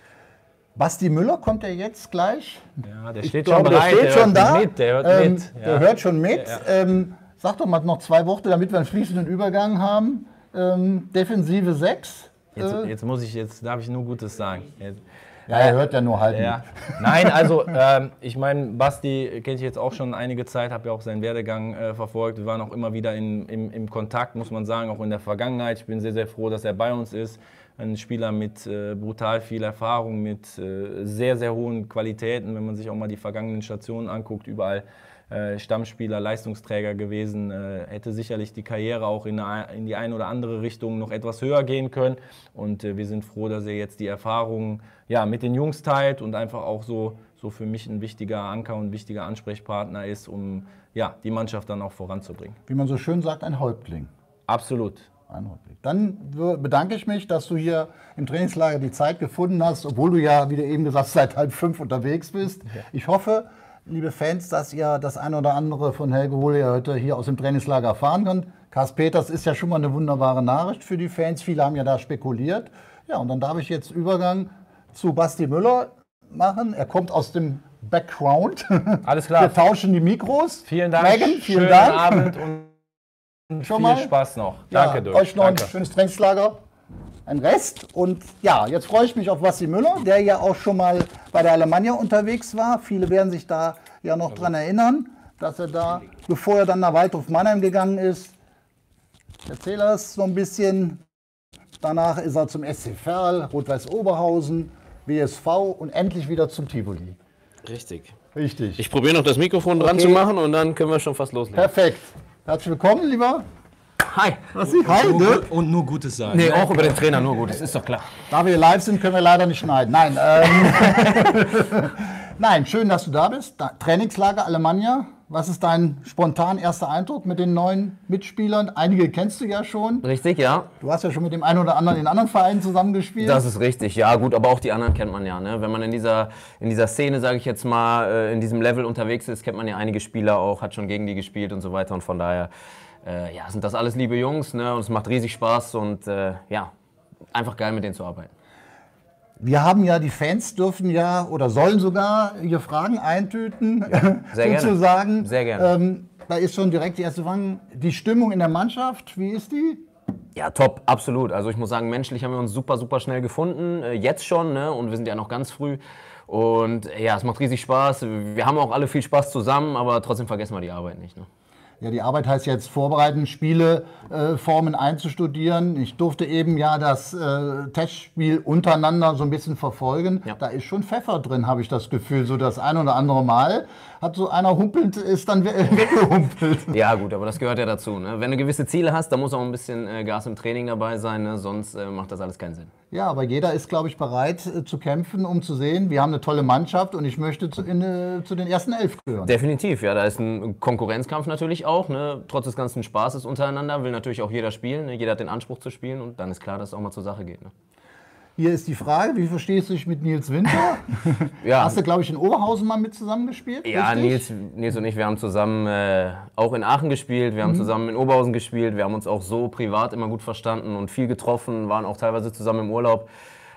Basti Müller kommt ja jetzt gleich. Ja, der Ich steht glaube, schon bereit, der steht schon hört da. mit, der hört Ähm, mit. Der ja. hört schon mit. Ähm, sag doch mal noch zwei Worte, damit wir einen fließenden Übergang haben. Ähm, Defensive 6. Jetzt, äh, jetzt muss ich, jetzt darf ich nur Gutes sagen. Jetzt, ja, er hört ja nur halb Ja. Nein, also ähm, ich meine, Basti kenne ich jetzt auch schon einige Zeit, habe ja auch seinen Werdegang äh, verfolgt. Wir waren auch immer wieder in, im, im Kontakt, muss man sagen, auch in der Vergangenheit. Ich bin sehr, sehr froh, dass er bei uns ist. Ein Spieler mit äh, brutal viel Erfahrung, mit äh, sehr, sehr hohen Qualitäten. Wenn man sich auch mal die vergangenen Stationen anguckt, überall äh, Stammspieler, Leistungsträger gewesen, äh, hätte sicherlich die Karriere auch in, eine, in die eine oder andere Richtung noch etwas höher gehen können. Und äh, wir sind froh, dass er jetzt die Erfahrungen ja, mit den Jungs teilt und einfach auch so, so für mich ein wichtiger Anker und ein wichtiger Ansprechpartner ist, um ja, die Mannschaft dann auch voranzubringen. Wie man so schön sagt, ein Häuptling. Absolut. Ein Häuptling. Dann bedanke ich mich, dass du hier im Trainingslager die Zeit gefunden hast, obwohl du ja, wie du eben gesagt hast, seit halb fünf unterwegs bist. Ich hoffe, liebe Fans, dass ihr das eine oder andere von Helge Hohle heute hier aus dem Trainingslager erfahren könnt. Kars Peters ist ja schon mal eine wunderbare Nachricht für die Fans. Viele haben ja da spekuliert. Ja, und dann darf ich jetzt Übergang zu Basti Müller machen. Er kommt aus dem Background. Alles klar. Wir tauschen die Mikros. Vielen Dank. Megan, vielen Schönen Dank. Abend und Schon viel mal. Spaß noch. Ja, Danke, Dirk. Euch noch Danke. ein schönes Trainingslager. Ein Rest. Und ja, jetzt freue ich mich auf Basti Müller, der ja auch schon mal bei der Alemannia unterwegs war. Viele werden sich da ja noch dran erinnern, dass er da, bevor er dann nach Waldhof Mannheim gegangen ist, erzähl es so ein bisschen. Danach ist er zum SC Verl, Rot-Weiß Oberhausen, WSV und endlich wieder zum Tivoli. Richtig. Richtig. Ich probiere noch das Mikrofon dran Okay. zu machen und dann können wir schon fast loslegen. Perfekt. Herzlich willkommen, lieber. Hi. Hi, Dirk. Und nur Gutes sagen. Nee, auch über den Trainer nur gut, das ist doch klar. Da wir live sind, können wir leider nicht schneiden. Nein, ähm, Nein schön, dass du da bist. Da, Trainingslager Alemannia. Was ist dein spontan erster Eindruck mit den neuen Mitspielern? Einige kennst du ja schon. Richtig, ja. Du hast ja schon mit dem einen oder anderen in anderen Vereinen zusammengespielt. Das ist richtig, ja gut, aber auch die anderen kennt man ja. Ne? Wenn man in dieser, in dieser Szene, sage ich jetzt mal, äh, in diesem Level unterwegs ist, kennt man ja einige Spieler auch, hat schon gegen die gespielt und so weiter. Und von daher äh, ja, sind das alles liebe Jungs ne? und es macht riesig Spaß und äh, ja, einfach geil mit denen zu arbeiten. Wir haben ja, die Fans dürfen ja oder sollen sogar hier Fragen eintüten, sehr gerne. sozusagen. Sehr gerne. Ähm, da ist schon direkt die erste Frage. Die Stimmung in der Mannschaft, wie ist die? Ja, top, absolut. Also ich muss sagen, menschlich haben wir uns super, super schnell gefunden. Äh, jetzt schon, ne? Und wir sind ja noch ganz früh. Und äh, ja, es macht riesig Spaß. Wir haben auch alle viel Spaß zusammen, aber trotzdem vergessen wir die Arbeit nicht. Ne? Ja, die Arbeit heißt jetzt vorbereiten, Spiele, äh, Formen einzustudieren. Ich durfte eben ja das äh, Testspiel untereinander so ein bisschen verfolgen. Ja. Da ist schon Pfeffer drin, habe ich das Gefühl. So das ein oder andere Mal hat so einer humpelt, ist dann we weggehumpelt. Ja, gut, aber das gehört ja dazu. Ne? Wenn du gewisse Ziele hast, dann muss auch ein bisschen äh, Gas im Training dabei sein, ne? sonst äh, macht das alles keinen Sinn. Ja, aber jeder ist, glaube ich, bereit äh, zu kämpfen, um zu sehen, wir haben eine tolle Mannschaft und ich möchte zu, in, äh, zu den ersten elf gehören. Definitiv, ja, da ist ein Konkurrenzkampf natürlich auch. Ne? Trotz des ganzen Spaßes untereinander will natürlich auch jeder spielen. Ne? Jeder hat den Anspruch zu spielen und dann ist klar, dass es auch mal zur Sache geht. Ne? Hier ist die Frage, wie verstehst du dich mit Nils Winter? Ja, Hast du, glaube ich, in Oberhausen mal mit zusammengespielt? Ja? Nils, Nils und ich, wir haben zusammen äh, auch in Aachen gespielt, wir haben zusammen in Oberhausen gespielt, wir haben uns auch so privat immer gut verstanden und viel getroffen, waren auch teilweise zusammen im Urlaub.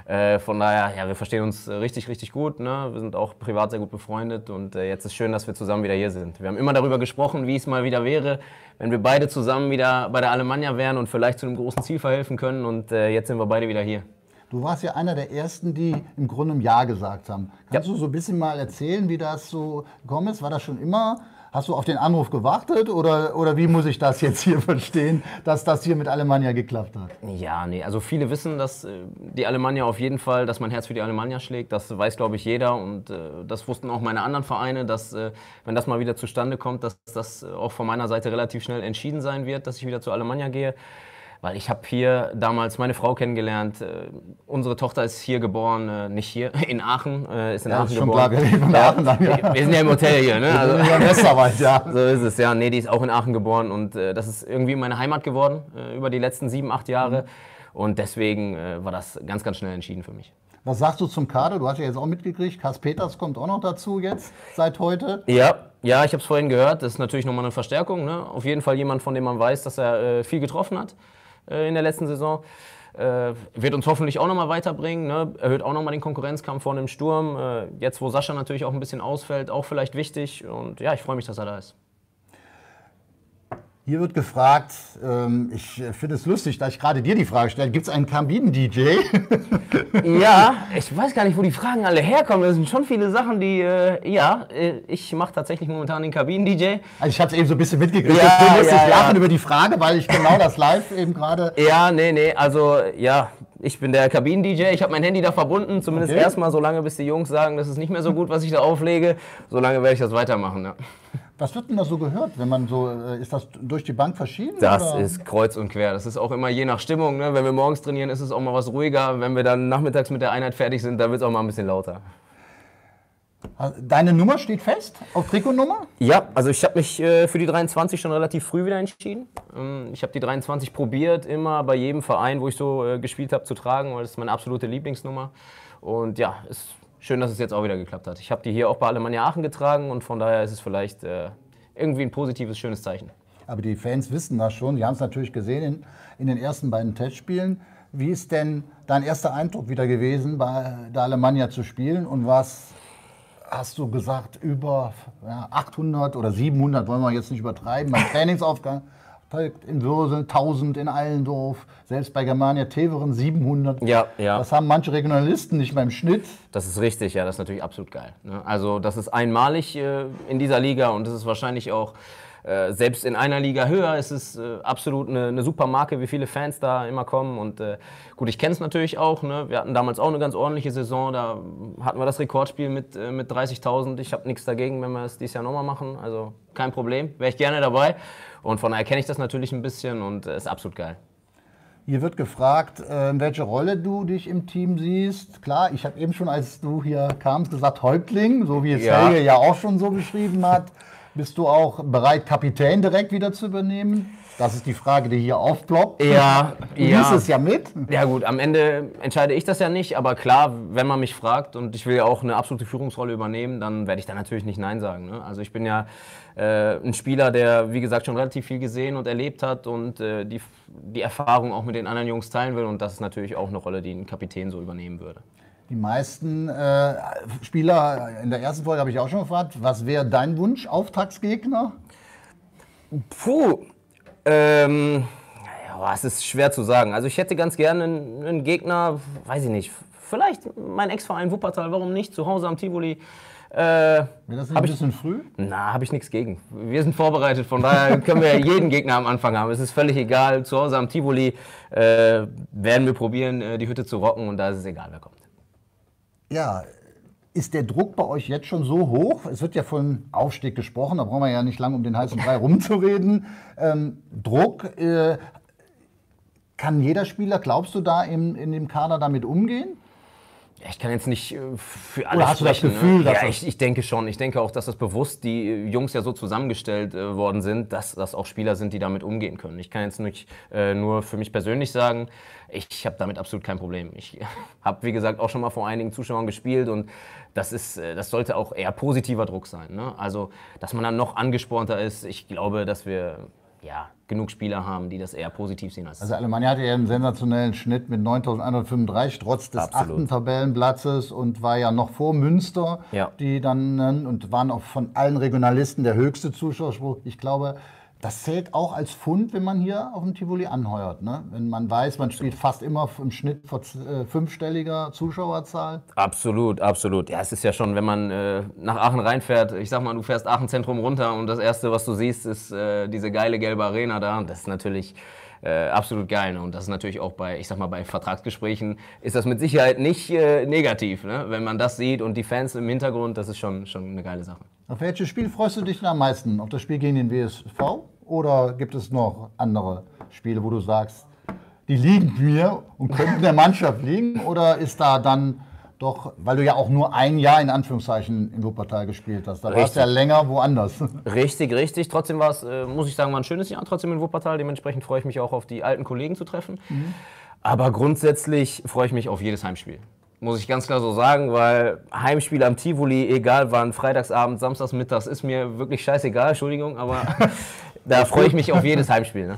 Äh, von daher, ja, wir verstehen uns äh, richtig, richtig gut. Ne? Wir sind auch privat sehr gut befreundet und äh, jetzt ist schön, dass wir zusammen wieder hier sind. Wir haben immer darüber gesprochen, wie es mal wieder wäre, wenn wir beide zusammen wieder bei der Alemannia wären und vielleicht zu einem großen Ziel verhelfen können und äh, jetzt sind wir beide wieder hier. Du warst ja einer der ersten, die im Grunde ein Ja gesagt haben. Kannst du so ein bisschen mal erzählen, wie das so gekommen ist? War das schon immer Hast du auf den Anruf gewartet oder, oder wie muss ich das jetzt hier verstehen, dass das hier mit Alemannia geklappt hat? Ja, nee, also viele wissen, dass äh, die Alemannia auf jeden Fall, dass mein Herz für die Alemannia schlägt. Das weiß, glaube ich, jeder und äh, das wussten auch meine anderen Vereine, dass, äh, wenn das mal wieder zustande kommt, dass das äh, auch von meiner Seite relativ schnell entschieden sein wird, dass ich wieder zu Alemannia gehe. Weil ich habe hier damals meine Frau kennengelernt. Äh, unsere Tochter ist hier geboren, äh, nicht hier, in Aachen. Äh, ist in Ja, Aachen ist schon geboren. klar, wir leben in Aachen dann, ja. Wir sind ja im Hotel hier, ne? Also, Ja, Westerwald, ja. so ist es, ja. Nee, die ist auch in Aachen geboren und äh, das ist irgendwie meine Heimat geworden äh, über die letzten sieben, acht Jahre. Und deswegen äh, war das ganz, ganz schnell entschieden für mich. Was sagst du zum Kader? Du hast ja jetzt auch mitgekriegt, Kas Peters kommt auch noch dazu jetzt, seit heute. Ja, ja, ich habe es vorhin gehört. Das ist natürlich nochmal eine Verstärkung. Ne? Auf jeden Fall jemand, von dem man weiß, dass er äh, viel getroffen hat in der letzten Saison. Äh, wird uns hoffentlich auch nochmal weiterbringen. Ne? Erhöht auch nochmal den Konkurrenzkampf vorne im Sturm. Äh, jetzt, wo Sascha natürlich auch ein bisschen ausfällt, auch vielleicht wichtig. Und ja, ich freue mich, dass er da ist. Hier wird gefragt, ähm, ich finde es lustig, da ich gerade dir die Frage stelle, gibt es einen Kabinen-DJ? Ja, ich weiß gar nicht, wo die Fragen alle herkommen. Das sind schon viele Sachen, die, äh, ja, äh, ich mache tatsächlich momentan den Kabinen-DJ. Also ich habe es eben so ein bisschen mitgekriegt, Ja, deswegen musste ja, ich lachen ja. über die Frage, weil ich genau das live eben gerade... Ja, nee, nee, also ja, ich bin der Kabinen-DJ. Ich habe mein Handy da verbunden, zumindest Okay. erstmal, solange bis die Jungs sagen, das ist nicht mehr so gut, was ich da auflege. Solange werde ich das weitermachen. Ja. Was wird denn da so gehört, wenn man so, äh, ist das durch die Bank verschieden? Das oder? ist kreuz und quer. Das ist auch immer je nach Stimmung. Ne? Wenn wir morgens trainieren, ist es auch mal was ruhiger. Wenn wir dann nachmittags mit der Einheit fertig sind, dann wird es auch mal ein bisschen lauter. Deine Nummer steht fest, auf Trikotnummer? Ja, also ich habe mich äh, für die 23 schon relativ früh wieder entschieden. Ähm, ich habe die 23 probiert, immer bei jedem Verein, wo ich so äh, gespielt habe, zu tragen, weil das ist meine absolute Lieblingsnummer. Und ja, ist schön, dass es jetzt auch wieder geklappt hat. Ich habe die hier auch bei Alemannia Aachen getragen und von daher ist es vielleicht äh, irgendwie ein positives, schönes Zeichen. Aber die Fans wissen das schon, die haben es natürlich gesehen in, in den ersten beiden Testspielen. Wie ist denn dein erster Eindruck wieder gewesen, bei der Alemannia zu spielen und was hast du gesagt, über ja, 800 oder 700, wollen wir jetzt nicht übertreiben, beim Trainingsaufgang in Würsel 1000 in Allendorf, selbst bei Germania Teveren 700. Ja, ja. Das haben manche Regionalisten nicht mehr im Schnitt. Das ist richtig, ja, das ist natürlich absolut geil. Ne? Also das ist einmalig äh, in dieser Liga und das ist wahrscheinlich auch äh, selbst in einer Liga höher ist es äh, absolut eine, eine super Marke, wie viele Fans da immer kommen. Und äh, gut, ich kenne es natürlich auch. Ne? Wir hatten damals auch eine ganz ordentliche Saison. Da hatten wir das Rekordspiel mit, äh, mit 30.000. Ich habe nichts dagegen, wenn wir es dieses Jahr nochmal machen. Also kein Problem, wäre ich gerne dabei. Und von daher kenne ich das natürlich ein bisschen und es ist absolut geil. Hier wird gefragt, äh, in welche Rolle du dich im Team siehst. Klar, ich habe eben schon, als du hier kamst, gesagt Häuptling, so wie es Ja. Helge ja auch schon so beschrieben hat. Bist du auch bereit, Kapitän direkt wieder zu übernehmen? Das ist die Frage, die hier aufploppt. Ja, Du ja. liest es ja mit. Ja gut, am Ende entscheide ich das ja nicht, aber klar, wenn man mich fragt und ich will ja auch eine absolute Führungsrolle übernehmen, dann werde ich da natürlich nicht Nein sagen. Ne? Also ich bin ja äh, ein Spieler, der wie gesagt schon relativ viel gesehen und erlebt hat und äh, die, die Erfahrung auch mit den anderen Jungs teilen will und das ist natürlich auch eine Rolle, die ein Kapitän so übernehmen würde. Die meisten äh, Spieler, in der ersten Folge habe ich auch schon gefragt, was wäre dein Wunsch, Auftragsgegner? Puh, ähm, ja, es ist schwer zu sagen. Also ich hätte ganz gerne einen, einen Gegner, weiß ich nicht, vielleicht mein Ex-Verein Wuppertal, warum nicht, zu Hause am Tivoli. Äh, Wäre das nicht ein ich- bisschen früh? Na, habe ich nichts gegen. Wir sind vorbereitet, von daher können wir jeden Gegner am Anfang haben. Es ist völlig egal. Zu Hause am Tivoli äh, werden wir probieren, äh, die Hütte zu rocken und da ist es egal, wer kommt. Ja, ist der Druck bei euch jetzt schon so hoch? Es wird ja von Aufstieg gesprochen, da brauchen wir ja nicht lange um den heißen Brei rumzureden. Ähm, Druck, äh, kann jeder Spieler, glaubst du, da im, in dem Kader damit umgehen? Ich kann jetzt nicht äh, für alle Oder hast du das sprechen. Gefühl, ne? dass Ja, ich, ich denke schon. Ich denke auch, dass das bewusst die Jungs ja so zusammengestellt äh, worden sind, dass das auch Spieler sind, die damit umgehen können. Ich kann jetzt nicht äh, nur für mich persönlich sagen, ich habe damit absolut kein Problem. Ich habe, wie gesagt, auch schon mal vor einigen Zuschauern gespielt und das, ist, äh, das sollte auch eher positiver Druck sein. Ne? Also, dass man dann noch angespornter ist. Ich glaube, dass wir ja, genug Spieler haben, die das eher positiv sehen als Also Alemannia hatte ja einen sensationellen Schnitt mit 9.135, trotz des Absolut. achten Tabellenplatzes und war ja noch vor Münster, Ja. die dann äh, und waren auch von allen Regionalisten der höchste Zuschauerspruch. Ich glaube, Das zählt auch als Fund, wenn man hier auf dem Tivoli anheuert. Ne? Wenn man weiß, man spielt fast immer im Schnitt vor äh, fünfstelliger Zuschauerzahl. Absolut, absolut. Ja, es ist ja schon, wenn man äh, nach Aachen reinfährt, ich sag mal, du fährst Aachen Zentrum runter und das Erste, was du siehst, ist äh, diese geile gelbe Arena da. Und das ist natürlich äh, absolut geil. Ne? Und das ist natürlich auch bei, ich sag mal, bei Vertragsgesprächen ist das mit Sicherheit nicht äh, negativ. Ne? Wenn man das sieht und die Fans im Hintergrund, das ist schon, schon eine geile Sache. Auf welches Spiel freust du dich denn am meisten? Auf das Spiel gegen den WSV? Oder gibt es noch andere Spiele, wo du sagst, die liegen mir und könnten der Mannschaft liegen? Oder ist da dann doch, weil du ja auch nur ein Jahr in Anführungszeichen in Wuppertal gespielt hast, da warst du ja länger woanders. Richtig, richtig. Trotzdem war es, äh, muss ich sagen, war ein schönes Jahr trotzdem in Wuppertal. Dementsprechend freue ich mich auch auf die alten Kollegen zu treffen. Mhm. Aber grundsätzlich freue ich mich auf jedes Heimspiel muss ich ganz klar so sagen, weil Heimspiel am Tivoli, egal wann, Freitagsabend, Samstagsmittags, ist mir wirklich scheißegal, Entschuldigung, aber da freue ich mich auf jedes Heimspiel. Ne?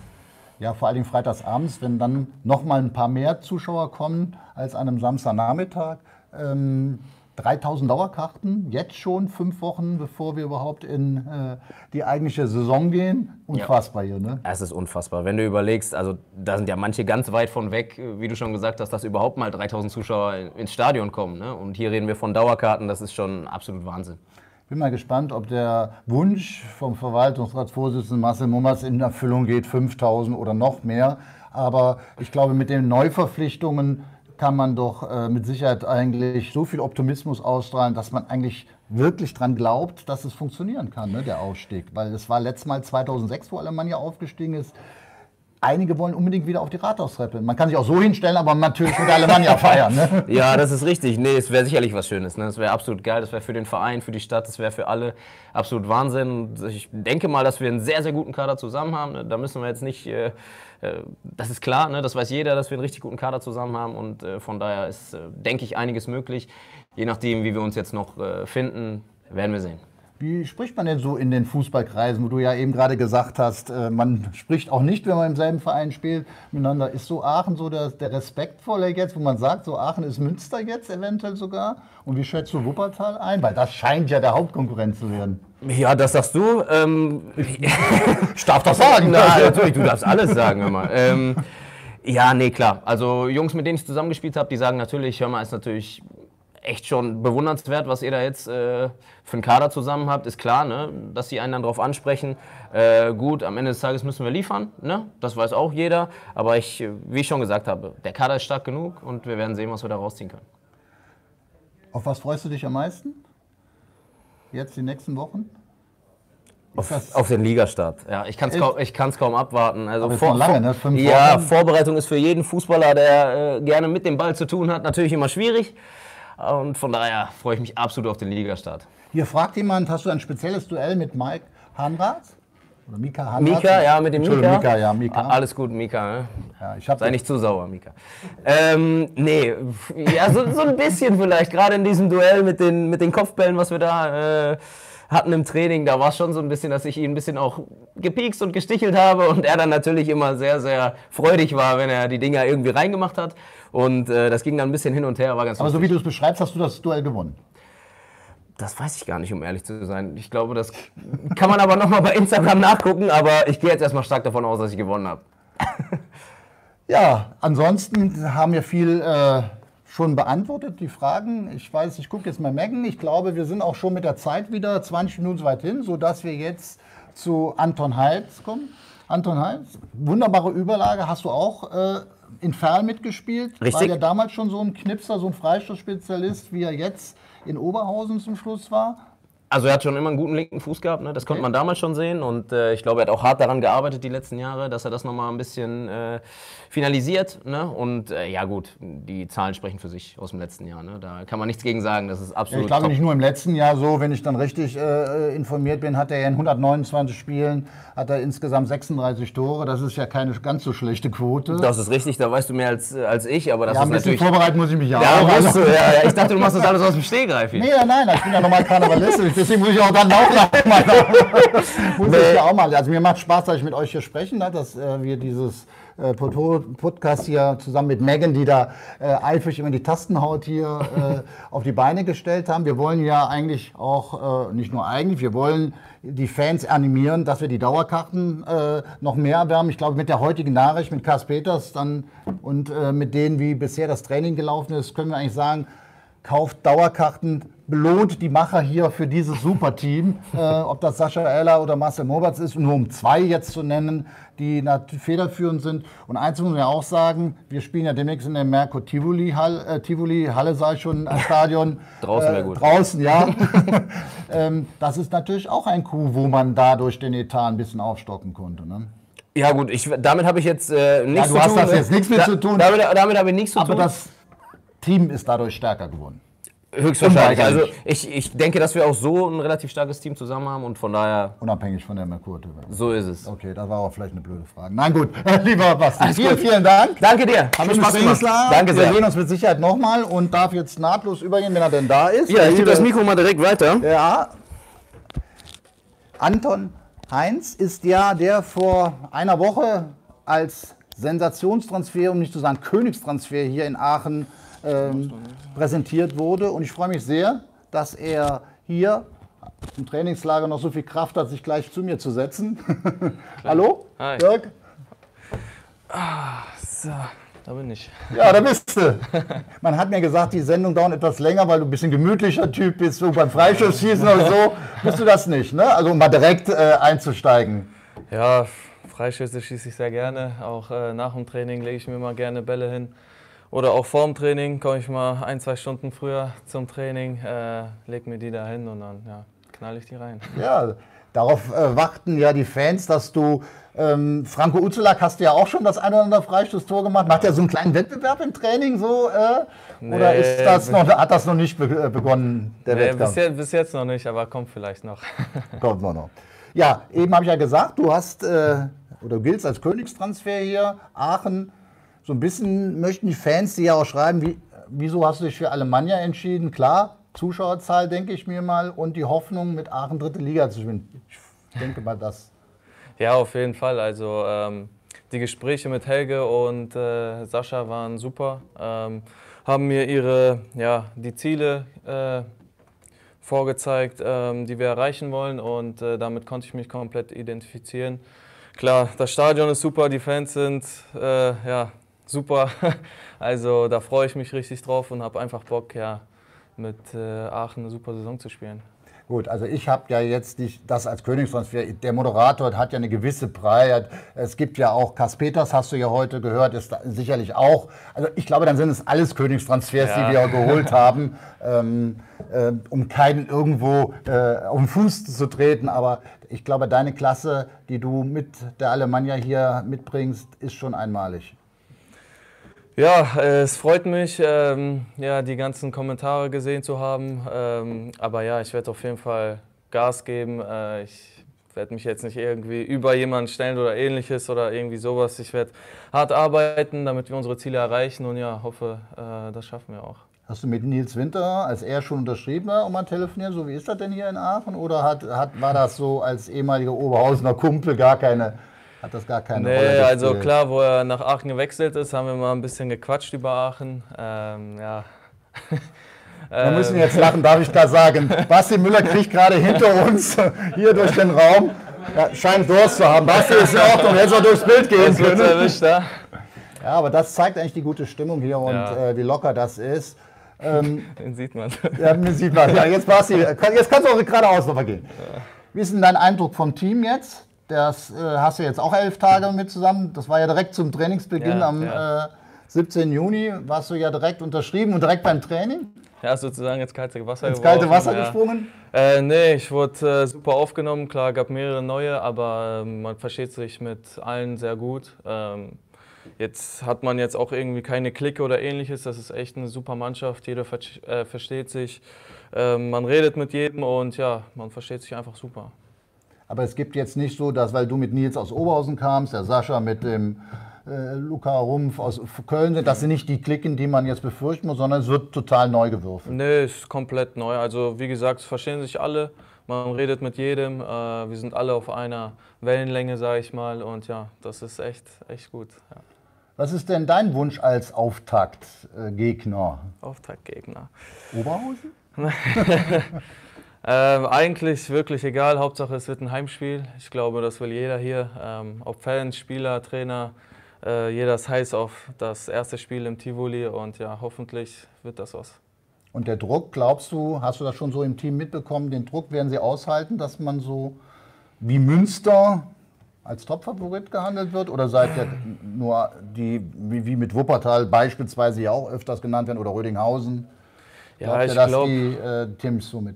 Ja, vor allem freitagsabends, wenn dann noch mal ein paar mehr Zuschauer kommen als an einem Samstagnachmittag. Ähm, 3000 Dauerkarten, jetzt schon fünf Wochen, bevor wir überhaupt in äh, die eigentliche Saison gehen. Unfassbar hier, ne? Es ist unfassbar. Wenn du überlegst, also da sind ja manche ganz weit von weg, wie du schon gesagt hast, dass überhaupt mal 3000 Zuschauer ins Stadion kommen. Ne? Und hier reden wir von Dauerkarten, das ist schon absolut Wahnsinn. Ich bin mal gespannt, ob der Wunsch vom Verwaltungsratsvorsitzenden Marcel Mummers in Erfüllung geht, 5000 oder noch mehr. Aber ich glaube, mit den Neuverpflichtungen kann man doch äh, mit Sicherheit eigentlich so viel Optimismus ausstrahlen, dass man eigentlich wirklich dran glaubt, dass es funktionieren kann, ne, der Aufstieg. Weil es war letztes Mal 2006, wo Alemannia aufgestiegen ist. Einige wollen unbedingt wieder auf die Rathaustreppe. Man kann sich auch so hinstellen, aber natürlich mit Alemannia feiern. Ne? Ja, das ist richtig. Nee, es wäre sicherlich was Schönes. Ne? Das wäre absolut geil. Das wäre für den Verein, für die Stadt, das wäre für alle absolut Wahnsinn. Ich denke mal, dass wir einen sehr, sehr guten Kader zusammen haben. Da müssen wir jetzt nicht. Äh, äh, das ist klar, ne? das weiß jeder, dass wir einen richtig guten Kader zusammen haben und äh, von daher ist, äh, denke ich, einiges möglich. Je nachdem, wie wir uns jetzt noch finden, werden wir sehen. Wie spricht man denn so in den Fußballkreisen, wo du ja eben gerade gesagt hast, man spricht auch nicht, wenn man im selben Verein spielt, miteinander. Ist so Aachen so der, der respektvolle jetzt, wo man sagt, so Aachen ist Münster jetzt eventuell sogar? Und wie schätzt du Wuppertal ein? Weil das scheint ja der Hauptkonkurrent zu werden. Ja, das sagst du. Ähm, ich darf das sagen. Nein, natürlich, du darfst alles sagen immer. Ähm, ja, nee, klar. Also Jungs, mit denen ich zusammengespielt habe, die sagen natürlich, hör mal, ist natürlich echt schon bewundernswert, was ihr da jetzt äh, für einen Kader zusammen habt. Ist klar, ne? dass sie einen dann darauf ansprechen. Äh, gut, am Ende des Tages müssen wir liefern, ne? das weiß auch jeder. Aber ich, wie ich schon gesagt habe, der Kader ist stark genug und wir werden sehen, was wir da rausziehen können. Auf was freust du dich am meisten? Jetzt die nächsten Wochen? Auf, auf, den Ligastart. Ja, ich kann es kaum, kaum abwarten. Also vor, lange, ne? Fünf ja, Wochen. Vorbereitung ist für jeden Fußballer, der äh, gerne mit dem Ball zu tun hat, natürlich immer schwierig. Und von daher freue ich mich absolut auf den Ligastart. Hier fragt jemand, hast du ein spezielles Duell mit Mike Hanrath? Oder Mika Hanrath? Mika, ja, mit dem Mika. Mika, ja, Mika. Alles gut, Mika. Ne? Ja, ich Sei nicht zu sauer, Mika. Ähm, nee, ja, so, so ein bisschen vielleicht. Gerade in diesem Duell mit den, mit den Kopfbällen, was wir da... Äh, hatten im Training, da war es schon so ein bisschen, dass ich ihn ein bisschen auch gepiekst und gestichelt habe und er dann natürlich immer sehr, sehr freudig war, wenn er die Dinger irgendwie reingemacht hat. Und äh, das ging dann ein bisschen hin und her, war ganz Aber lustig. so wie du es beschreibst, hast du das Duell gewonnen. Das weiß ich gar nicht, um ehrlich zu sein. Ich glaube, das kann man aber nochmal bei Instagram nachgucken, aber ich gehe jetzt erstmal stark davon aus, dass ich gewonnen habe. ja, ansonsten haben wir viel äh, schon beantwortet, die Fragen. Ich weiß, ich gucke jetzt mal Megan. Ich glaube, wir sind auch schon mit der Zeit wieder 20 Minuten so weit hin, sodass wir jetzt zu Anton Heils kommen. Anton Heils, wunderbare Überlage, hast du auch äh, in Ferl mitgespielt. Richtig. War ja damals schon so ein Knipser, so ein Freistoßspezialist, wie er jetzt in Oberhausen zum Schluss war. Also er hat schon immer einen guten linken Fuß gehabt, ne? das konnte man damals schon sehen und äh, ich glaube, er hat auch hart daran gearbeitet die letzten Jahre, dass er das nochmal ein bisschen äh, finalisiert. Ne? Und äh, ja gut, die Zahlen sprechen für sich aus dem letzten Jahr. Ne? Da kann man nichts gegen sagen, das ist absolut ja, Ich glaube top. nicht nur im letzten Jahr so, wenn ich dann richtig äh, informiert bin, hat er ja in 129 Spielen, hat er insgesamt 36 Tore. Das ist ja keine ganz so schlechte Quote. Das ist richtig, da weißt du mehr als, als ich, aber das ja, ist ein bisschen vorbereiten muss ich mich ja, ja auch. Also. Du, ja, ja, ich dachte, du machst das alles aus dem Stehgreif hier. Nee, nein, ich bin ja normal Karnevalist. Deswegen muss ich auch dann auch noch mal muss ich ja auch mal. Also mir macht Spaß, dass ich mit euch hier sprechen darf, dass äh, wir dieses äh, Pod- Podcast hier zusammen mit Megan, die da äh, eifrig immer die Tastenhaut hier äh, auf die Beine gestellt haben. Wir wollen ja eigentlich auch, äh, nicht nur eigentlich, wir wollen die Fans animieren, dass wir die Dauerkarten äh, noch mehr erwärmen. Ich glaube, mit der heutigen Nachricht, mit Kars Peters dann und mit denen, wie bisher das Training gelaufen ist, können wir eigentlich sagen, kauft Dauerkarten, belohnt die Macher hier für dieses Superteam, äh, ob das Sascha Eller oder Marcel Moberts ist, nur um zwei jetzt zu nennen, die federführend sind. Und eins muss man ja auch sagen, wir spielen ja demnächst in der Merkur Tivoli, Hall, äh, Tivoli Halle, sei schon, äh, Stadion. Draußen wär gut. Draußen, ja. ähm, das ist natürlich auch ein Coup, wo man dadurch den Etat ein bisschen aufstocken konnte. Ne? Ja gut, ich, damit habe ich jetzt äh, nichts du zu hast tun. das jetzt nichts mit Da- zu tun. Damit, damit habe ich nichts zu Aber tun. das Team ist dadurch stärker geworden. Höchstwahrscheinlich. Also ich, ich denke, dass wir auch so ein relativ starkes Team zusammen haben und von daher, Unabhängig von der Merkur-Tabelle. so ist es. Okay, das war auch vielleicht eine blöde Frage. Nein, gut, lieber Basti, Alles vielen, gut. vielen Dank. Danke dir, Schönes Spaß gemacht. Danke Wir sehr. sehen uns mit Sicherheit nochmal und darf jetzt nahtlos übergehen, wenn er denn da ist. Ja, ich gebe das Mikro mal direkt weiter. Ja. Anton Heinz ist ja der vor einer Woche als Sensationstransfer, um nicht zu sagen Königstransfer hier in Aachen ähm, präsentiert wurde. Und ich freue mich sehr, dass er hier im Trainingslager noch so viel Kraft hat, sich gleich zu mir zu setzen. Hallo, Hi. Dirk? So, da bin ich. Ja, da bist du. Man hat mir gesagt, die Sendung dauert etwas länger, weil du ein bisschen gemütlicher Typ bist, so beim Freistoßschießen oder so. Bist du das nicht, ne? Also um mal direkt äh, einzusteigen. Ja, Freischüsse schieße ich sehr gerne. Auch äh, nach dem Training lege ich mir mal gerne Bälle hin. Oder auch vor dem Training komme ich mal ein, zwei Stunden früher zum Training, äh, lege mir die da hin und dann ja, knall ich die rein. Ja, darauf äh, warten ja die Fans, dass du. Ähm, Franco Uzulak hast du ja auch schon das ein oder andere Freistoßtor gemacht. Macht er so einen kleinen Wettbewerb im Training so? Äh? oder Nee, ist das noch, hat das noch nicht be äh, begonnen, der Nee, Wettkampf? bis, jetzt, bis jetzt noch nicht, aber kommt vielleicht noch. Kommt noch. Ja, eben habe ich ja gesagt, du hast äh, oder giltst als Königstransfer hier, Aachen. So ein bisschen möchten die Fans dir ja auch schreiben, wie, wieso hast du dich für Alemannia entschieden? Klar, Zuschauerzahl denke ich mir mal und die Hoffnung mit Aachen dritte Liga zu spielen. Ich denke mal das. Ja, auf jeden Fall. Also ähm, die Gespräche mit Helge und äh, Sascha waren super. Ähm, haben mir ihre, ja, die Ziele äh, vorgezeigt, ähm, die wir erreichen wollen und äh, damit konnte ich mich komplett identifizieren. Klar, das Stadion ist super, die Fans sind äh, ja, super. Also da freue ich mich richtig drauf und habe einfach Bock, ja, mit äh, Aachen eine super Saison zu spielen. Gut, also ich habe ja jetzt nicht das als Königstransfer. Der Moderator hat ja eine gewisse Freiheit. Es gibt ja auch Kas Peters, hast du ja heute gehört, ist sicherlich auch. Also ich glaube, dann sind es alles Königstransfers, Ja. die wir geholt haben, ähm, äh, um keinen irgendwo äh, auf den Fuß zu treten. Aber ich glaube, deine Klasse, die du mit der Alemannia hier mitbringst, ist schon einmalig. Ja, äh, es freut mich, ähm, ja, die ganzen Kommentare gesehen zu haben. Ähm, aber ja, ich werde auf jeden Fall Gas geben. Äh, ich werde mich jetzt nicht irgendwie über jemanden stellen oder ähnliches oder irgendwie sowas. Ich werde hart arbeiten, damit wir unsere Ziele erreichen und ja, hoffe, äh, das schaffen wir auch. Hast du mit Nils Winter, als er schon unterschrieben war, um mal telefonieren? So wie ist das denn hier in Aachen? Oder hat, hat, war das so als ehemaliger Oberhausener Kumpel gar keine, hat das gar keine Rolle Nee, also gespielt? klar, wo er nach Aachen gewechselt ist, haben wir mal ein bisschen gequatscht über Aachen. Ähm, ja. Wir müssen jetzt lachen, darf ich da sagen. Basti Müller kriegt gerade hinter uns hier durch den Raum. Ja, scheint Durst zu haben. Basti ist in Ordnung, hätte auch durchs Bild gehen können. erwischt, ja? Ja, aber das zeigt eigentlich die gute Stimmung hier und Ja. äh, wie locker das ist. Ähm, Den sieht man. ja, mir sieht man. Ja, jetzt, Basti, jetzt kannst du auch geradeaus noch mal gehen. Wie ist denn dein Eindruck vom Team jetzt? Das äh, hast du jetzt auch elf Tage mit zusammen. Das war ja direkt zum Trainingsbeginn Ja, am ja. Äh, 17. Juni. Warst du ja direkt unterschrieben und direkt beim Training Ja, sozusagen ins kalte Wasser ins kalte Wasser ja. gesprungen. Äh, nee, ich wurde äh, super aufgenommen. Klar, gab mehrere neue, aber ähm, man versteht sich mit allen sehr gut. Ähm, jetzt hat man jetzt auch irgendwie keine Clique oder ähnliches. Das ist echt eine super Mannschaft. Jeder ver äh, versteht sich. Ähm, man redet mit jedem und ja, man versteht sich einfach super. Aber es gibt jetzt nicht so, dass weil du mit Nils aus Oberhausen kamst, der Sascha mit dem äh, Luca Rumpf aus Köln sind, das sind nicht die Klicken, die man jetzt befürchten muss, sondern es wird total neu gewürfelt. Nee, ist komplett neu. Also wie gesagt, es verstehen sich alle. man redet mit jedem. Äh, wir sind alle auf einer Wellenlänge, sage ich mal. Und ja, das ist echt, echt gut. Ja. Was ist denn dein Wunsch als Auftaktgegner? Auftaktgegner. Oberhausen? ähm, eigentlich wirklich egal. Hauptsache, es wird ein Heimspiel. Ich glaube, das will jeder hier. Ähm, ob Fans, Spieler, Trainer. Äh, jeder ist heiß auf das erste Spiel im Tivoli. Und ja, hoffentlich wird das was. Und der Druck, glaubst du, hast du das schon so im Team mitbekommen, den Druck werden sie aushalten, dass man so wie Münster als Topfavorit gehandelt wird? Oder seid ihr nur die, wie, mit Wuppertal beispielsweise ja auch öfters genannt werden oder Rödinghausen? Ja, ich glaube, die äh, Teams so mit?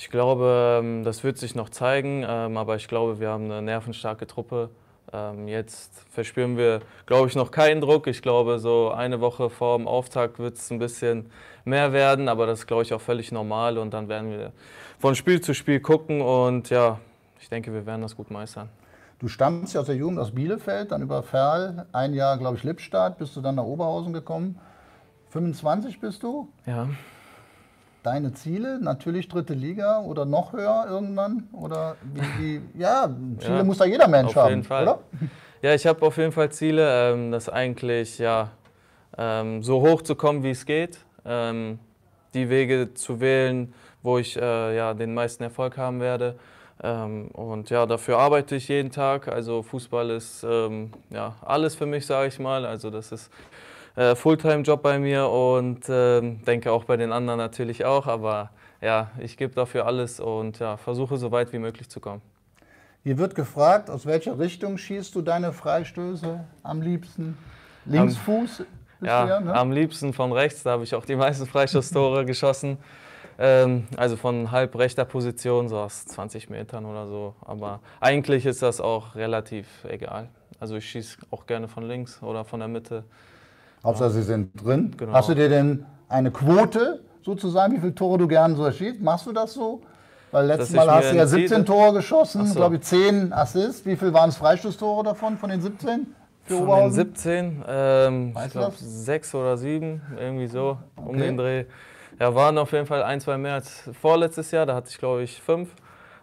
Ich glaube, ähm, das wird sich noch zeigen, ähm, aber ich glaube, wir haben eine nervenstarke Truppe. Ähm, jetzt verspüren wir, glaube ich, noch keinen Druck. Ich glaube, so eine Woche vor dem Auftakt wird es ein bisschen mehr werden, aber das ist, glaube ich, auch völlig normal und dann werden wir von Spiel zu Spiel gucken und ja, ich denke, wir werden das gut meistern. Du stammst ja aus der Jugend aus Bielefeld, dann über Ferl, ein Jahr, glaube ich, Lippstadt, bist du dann nach Oberhausen gekommen. 25 bist du? Ja. Deine Ziele, natürlich dritte Liga oder noch höher irgendwann? Oder wie, wie ja, Ziele ja, muss da jeder Mensch auf haben, jeden Fall. oder? Ja, ich habe auf jeden Fall Ziele, ähm, das eigentlich ja, ähm, so hoch zu kommen, wie es geht. Ähm, die Wege zu wählen, wo ich äh, ja, den meisten Erfolg haben werde. Ähm, und ja, dafür arbeite ich jeden Tag. Also Fußball ist ähm, ja, alles für mich, sage ich mal. Also das ist äh, Fulltime-Job bei mir und äh, denke auch bei den anderen natürlich auch. Aber ja, ich gebe dafür alles und ja, versuche so weit wie möglich zu kommen. Hier wird gefragt, aus welcher Richtung schießt du deine Freistöße am liebsten? Linksfuß? Ja, bisher, ne? am liebsten von rechts. Da habe ich auch die meisten Freistoßtore geschossen. Ähm, also von halb rechter Position, so aus 20 Metern oder so. Aber eigentlich ist das auch relativ egal. Also ich schieße auch gerne von links oder von der Mitte. Hauptsache, sie sind drin. Genau. Hast du dir denn eine Quote sozusagen, wie viele Tore du gerne so erschießt? Machst du das so? Weil letztes Mal hast du ja 17 Ziele. Tore geschossen, so. glaube ich 10 Assists. Wie viel waren es Freistoßtore davon, von den 17? Für von Oberhausen? den 17, ähm, ich glaube 6 oder 7, irgendwie so, okay. um den Dreh. Ja, waren auf jeden Fall ein, zwei mehr als vorletztes Jahr, da hatte ich glaube ich 5.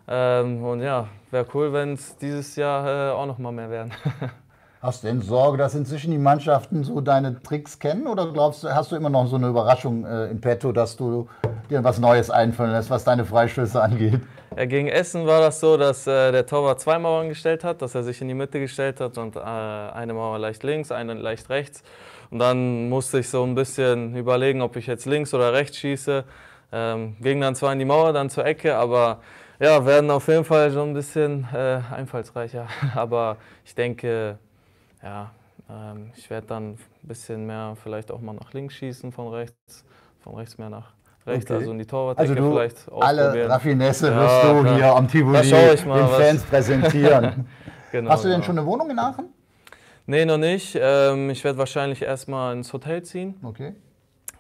Ähm, und ja, wäre cool, wenn es dieses Jahr äh, auch noch mal mehr werden. Hast du denn Sorge, dass inzwischen die Mannschaften so deine Tricks kennen oder glaubst du, hast du immer noch so eine Überraschung äh, in petto, dass du dir was Neues einfallen lässt, was deine Freistöße angeht? Ja, gegen Essen war das so, dass äh, der Torwart zwei Mauern gestellt hat, dass er sich in die Mitte gestellt hat und äh, eine Mauer leicht links, eine leicht rechts. Und dann musste ich so ein bisschen überlegen, ob ich jetzt links oder rechts schieße. Ähm, ging dann zwar in die Mauer, dann zur Ecke, aber ja, werden auf jeden Fall schon ein bisschen äh, einfallsreicher. Aber ich denke, ja, ähm, ich werde dann ein bisschen mehr vielleicht auch mal nach links schießen von rechts, von rechts mehr nach rechts, okay. also in die Torwartecke also vielleicht Alle Raffinesse ja, wirst du ja. hier am Tivoli den Fans präsentieren. genau, Hast du denn genau. schon eine Wohnung in Aachen? Nee, noch nicht. Ähm, ich werde wahrscheinlich erstmal ins Hotel ziehen. Okay.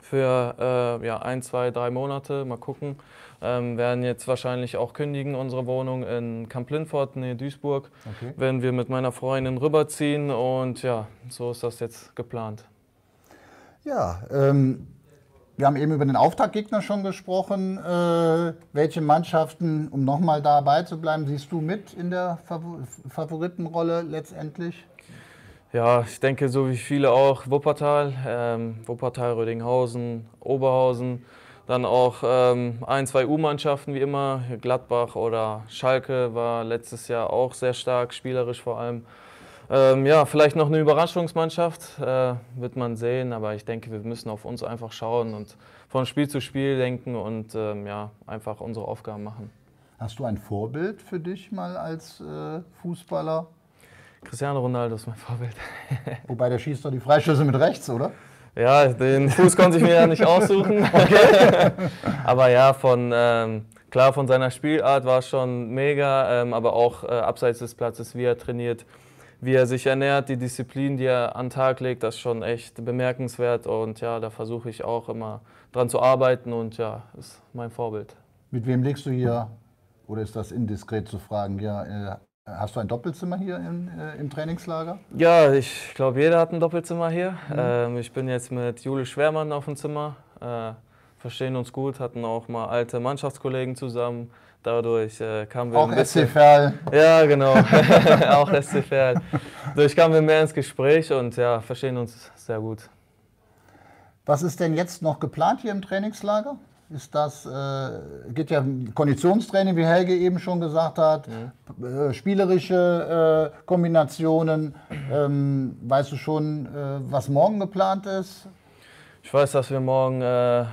Für äh, ja, ein, zwei, drei Monate. Mal gucken. Ähm, werden jetzt wahrscheinlich auch kündigen, unsere Wohnung in Kamp-Lindfort, nähe Duisburg. Okay. Werden wir mit meiner Freundin rüberziehen und ja, so ist das jetzt geplant. Ja, ähm, wir haben eben über den Auftaktgegner schon gesprochen. Äh, welche Mannschaften, um nochmal dabei zu bleiben, siehst du mit in der Favoritenrolle letztendlich? Ja, ich denke, so wie viele auch, Wuppertal, ähm, Wuppertal, Rödinghausen, Oberhausen. Dann auch ähm, ein, zwei U-Mannschaften wie immer. Gladbach oder Schalke war letztes Jahr auch sehr stark, spielerisch vor allem. Ähm, ja, vielleicht noch eine Überraschungsmannschaft, äh, wird man sehen, aber ich denke, wir müssen auf uns einfach schauen und von Spiel zu Spiel denken und ähm, ja, einfach unsere Aufgaben machen. Hast du ein Vorbild für dich mal als äh, Fußballer? Cristiano Ronaldo ist mein Vorbild. Wobei der schießt doch die Freischüsse mit rechts, oder? Ja, den Fuß konnte ich mir ja nicht aussuchen. Okay. aber ja, von, ähm, klar, von seiner Spielart war es schon mega, ähm, aber auch äh, abseits des Platzes, wie er trainiert, wie er sich ernährt, die Disziplin, die er an den Tag legt, das ist schon echt bemerkenswert. Und ja, da versuche ich auch immer dran zu arbeiten und ja, ist mein Vorbild. Mit wem legst du hier, oder ist das indiskret zu fragen, ja, äh, Hast du ein Doppelzimmer hier im, äh, im Trainingslager? Ja, ich glaube, jeder hat ein Doppelzimmer hier. Mhm. Ähm, ich bin jetzt mit Jule Schwermann auf dem Zimmer, äh, verstehen uns gut, hatten auch mal alte Mannschaftskollegen zusammen. Dadurch äh, kamen wir Auch ein bisschen, SC Verl. Ja, genau. auch SC Verl. Dadurch kamen wir mehr ins Gespräch und ja, verstehen uns sehr gut. Was ist denn jetzt noch geplant hier im Trainingslager? Ist das, äh, geht ja Konditionstraining, wie Helge eben schon gesagt hat, äh, spielerische äh, Kombinationen. Ähm, weißt du schon, äh, was morgen geplant ist? Ich weiß, dass wir morgen äh,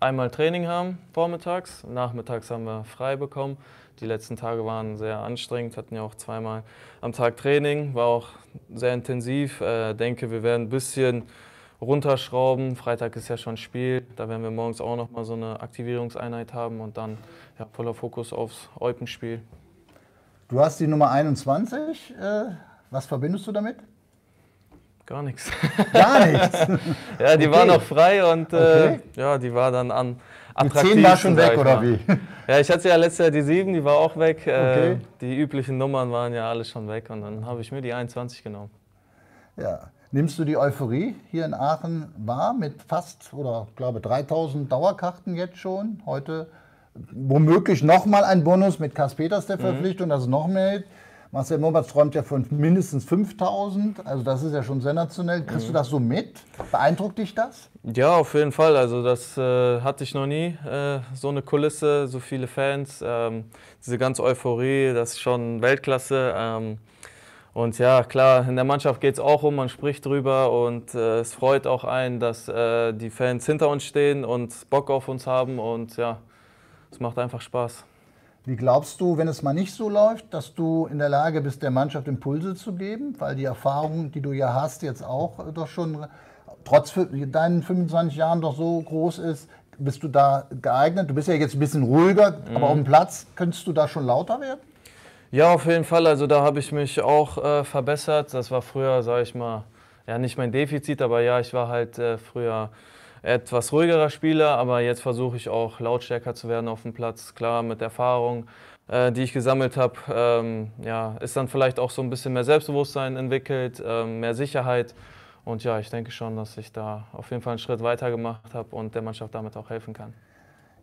einmal Training haben, vormittags. Nachmittags haben wir frei bekommen. Die letzten Tage waren sehr anstrengend, hatten ja auch zweimal am Tag Training, war auch sehr intensiv. Denke, wir werden ein bisschen runterschrauben. Freitag ist ja schon Spiel, da werden wir morgens auch noch mal so eine Aktivierungseinheit haben und dann ja, voller Fokus aufs Eupenspiel. Du hast die Nummer 21. Äh, was verbindest du damit? Gar nichts. Gar nichts. ja, die Okay. war noch frei und äh, Okay. ja, die war dann an. Die 10 war schon weg, oder wie? Ja, ich hatte ja letztes Jahr die 7, die war auch weg. Äh, Okay. Die üblichen Nummern waren ja alle schon weg und dann habe ich mir die 21 genommen. Ja. Nimmst du die Euphorie hier in Aachen wahr mit fast oder glaube 3000 Dauerkarten jetzt schon? Heute womöglich nochmal ein Bonus mit Kas Peters der Verpflichtung, dass es noch mehr. Marcel Mobatz träumt ja von mindestens 5000, also das ist ja schon sensationell. Kriegst du das so mit? Beeindruckt dich das? Ja, auf jeden Fall. Also das äh, hatte ich noch nie, äh, so eine Kulisse, so viele Fans, ähm, diese ganze Euphorie, das ist schon Weltklasse. Ähm, und ja, klar, in der Mannschaft geht es auch um, man spricht drüber und äh, es freut auch einen, dass äh, die Fans hinter uns stehen und Bock auf uns haben und ja, es macht einfach Spaß. Wie glaubst du, wenn es mal nicht so läuft, dass du in der Lage bist, der Mannschaft Impulse zu geben? Weil die Erfahrung, die du ja hast, jetzt auch äh, doch schon trotz fü- deinen 25 Jahren doch so groß ist. Bist du da geeignet? Du bist ja jetzt ein bisschen ruhiger, aber auf dem Platz könntest du da schon lauter werden? Ja, auf jeden Fall. Also da habe ich mich auch äh, verbessert. Das war früher, sage ich mal, ja nicht mein Defizit, aber ja, ich war halt äh, früher etwas ruhigerer Spieler, aber jetzt versuche ich auch lautstärker zu werden auf dem Platz. Klar, mit Erfahrung, äh, die ich gesammelt habe, ähm, ja, ist dann vielleicht auch so ein bisschen mehr Selbstbewusstsein entwickelt, ähm, mehr Sicherheit. Und ja, ich denke schon, dass ich da auf jeden Fall einen Schritt weiter gemacht habe und der Mannschaft damit auch helfen kann.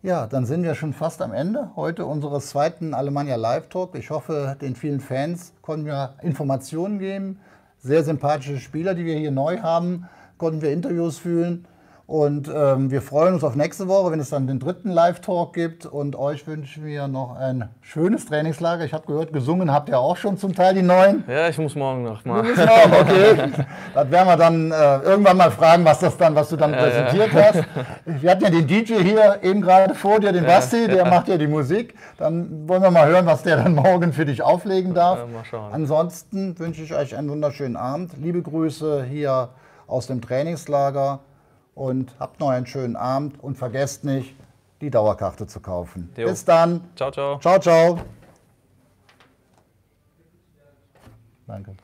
Ja, dann sind wir schon fast am Ende heute unseres zweiten Alemannia Live Talk. Ich hoffe, den vielen Fans konnten wir Informationen geben. Sehr sympathische Spieler, die wir hier neu haben, konnten wir Interviews fühlen. Und ähm, wir freuen uns auf nächste Woche, wenn es dann den dritten Live Talk gibt. Und euch wünschen wir noch ein schönes Trainingslager. Ich habe gehört, gesungen habt ihr auch schon zum Teil die neuen. Ja, ich muss morgen noch mal. Genau, okay. Das werden wir dann äh, irgendwann mal fragen, was das dann, was du dann präsentiert hast. Wir hatten ja den DJ hier eben gerade vor dir, den Basti, der macht ja die Musik. Dann wollen wir mal hören, was der dann morgen für dich auflegen darf. Ja, mal schauen. Ansonsten wünsche ich euch einen wunderschönen Abend. Liebe Grüße hier aus dem Trainingslager und habt noch einen schönen Abend und vergesst nicht, die Dauerkarte zu kaufen. Jo. Bis dann. Ciao, ciao. Ciao, ciao. Danke.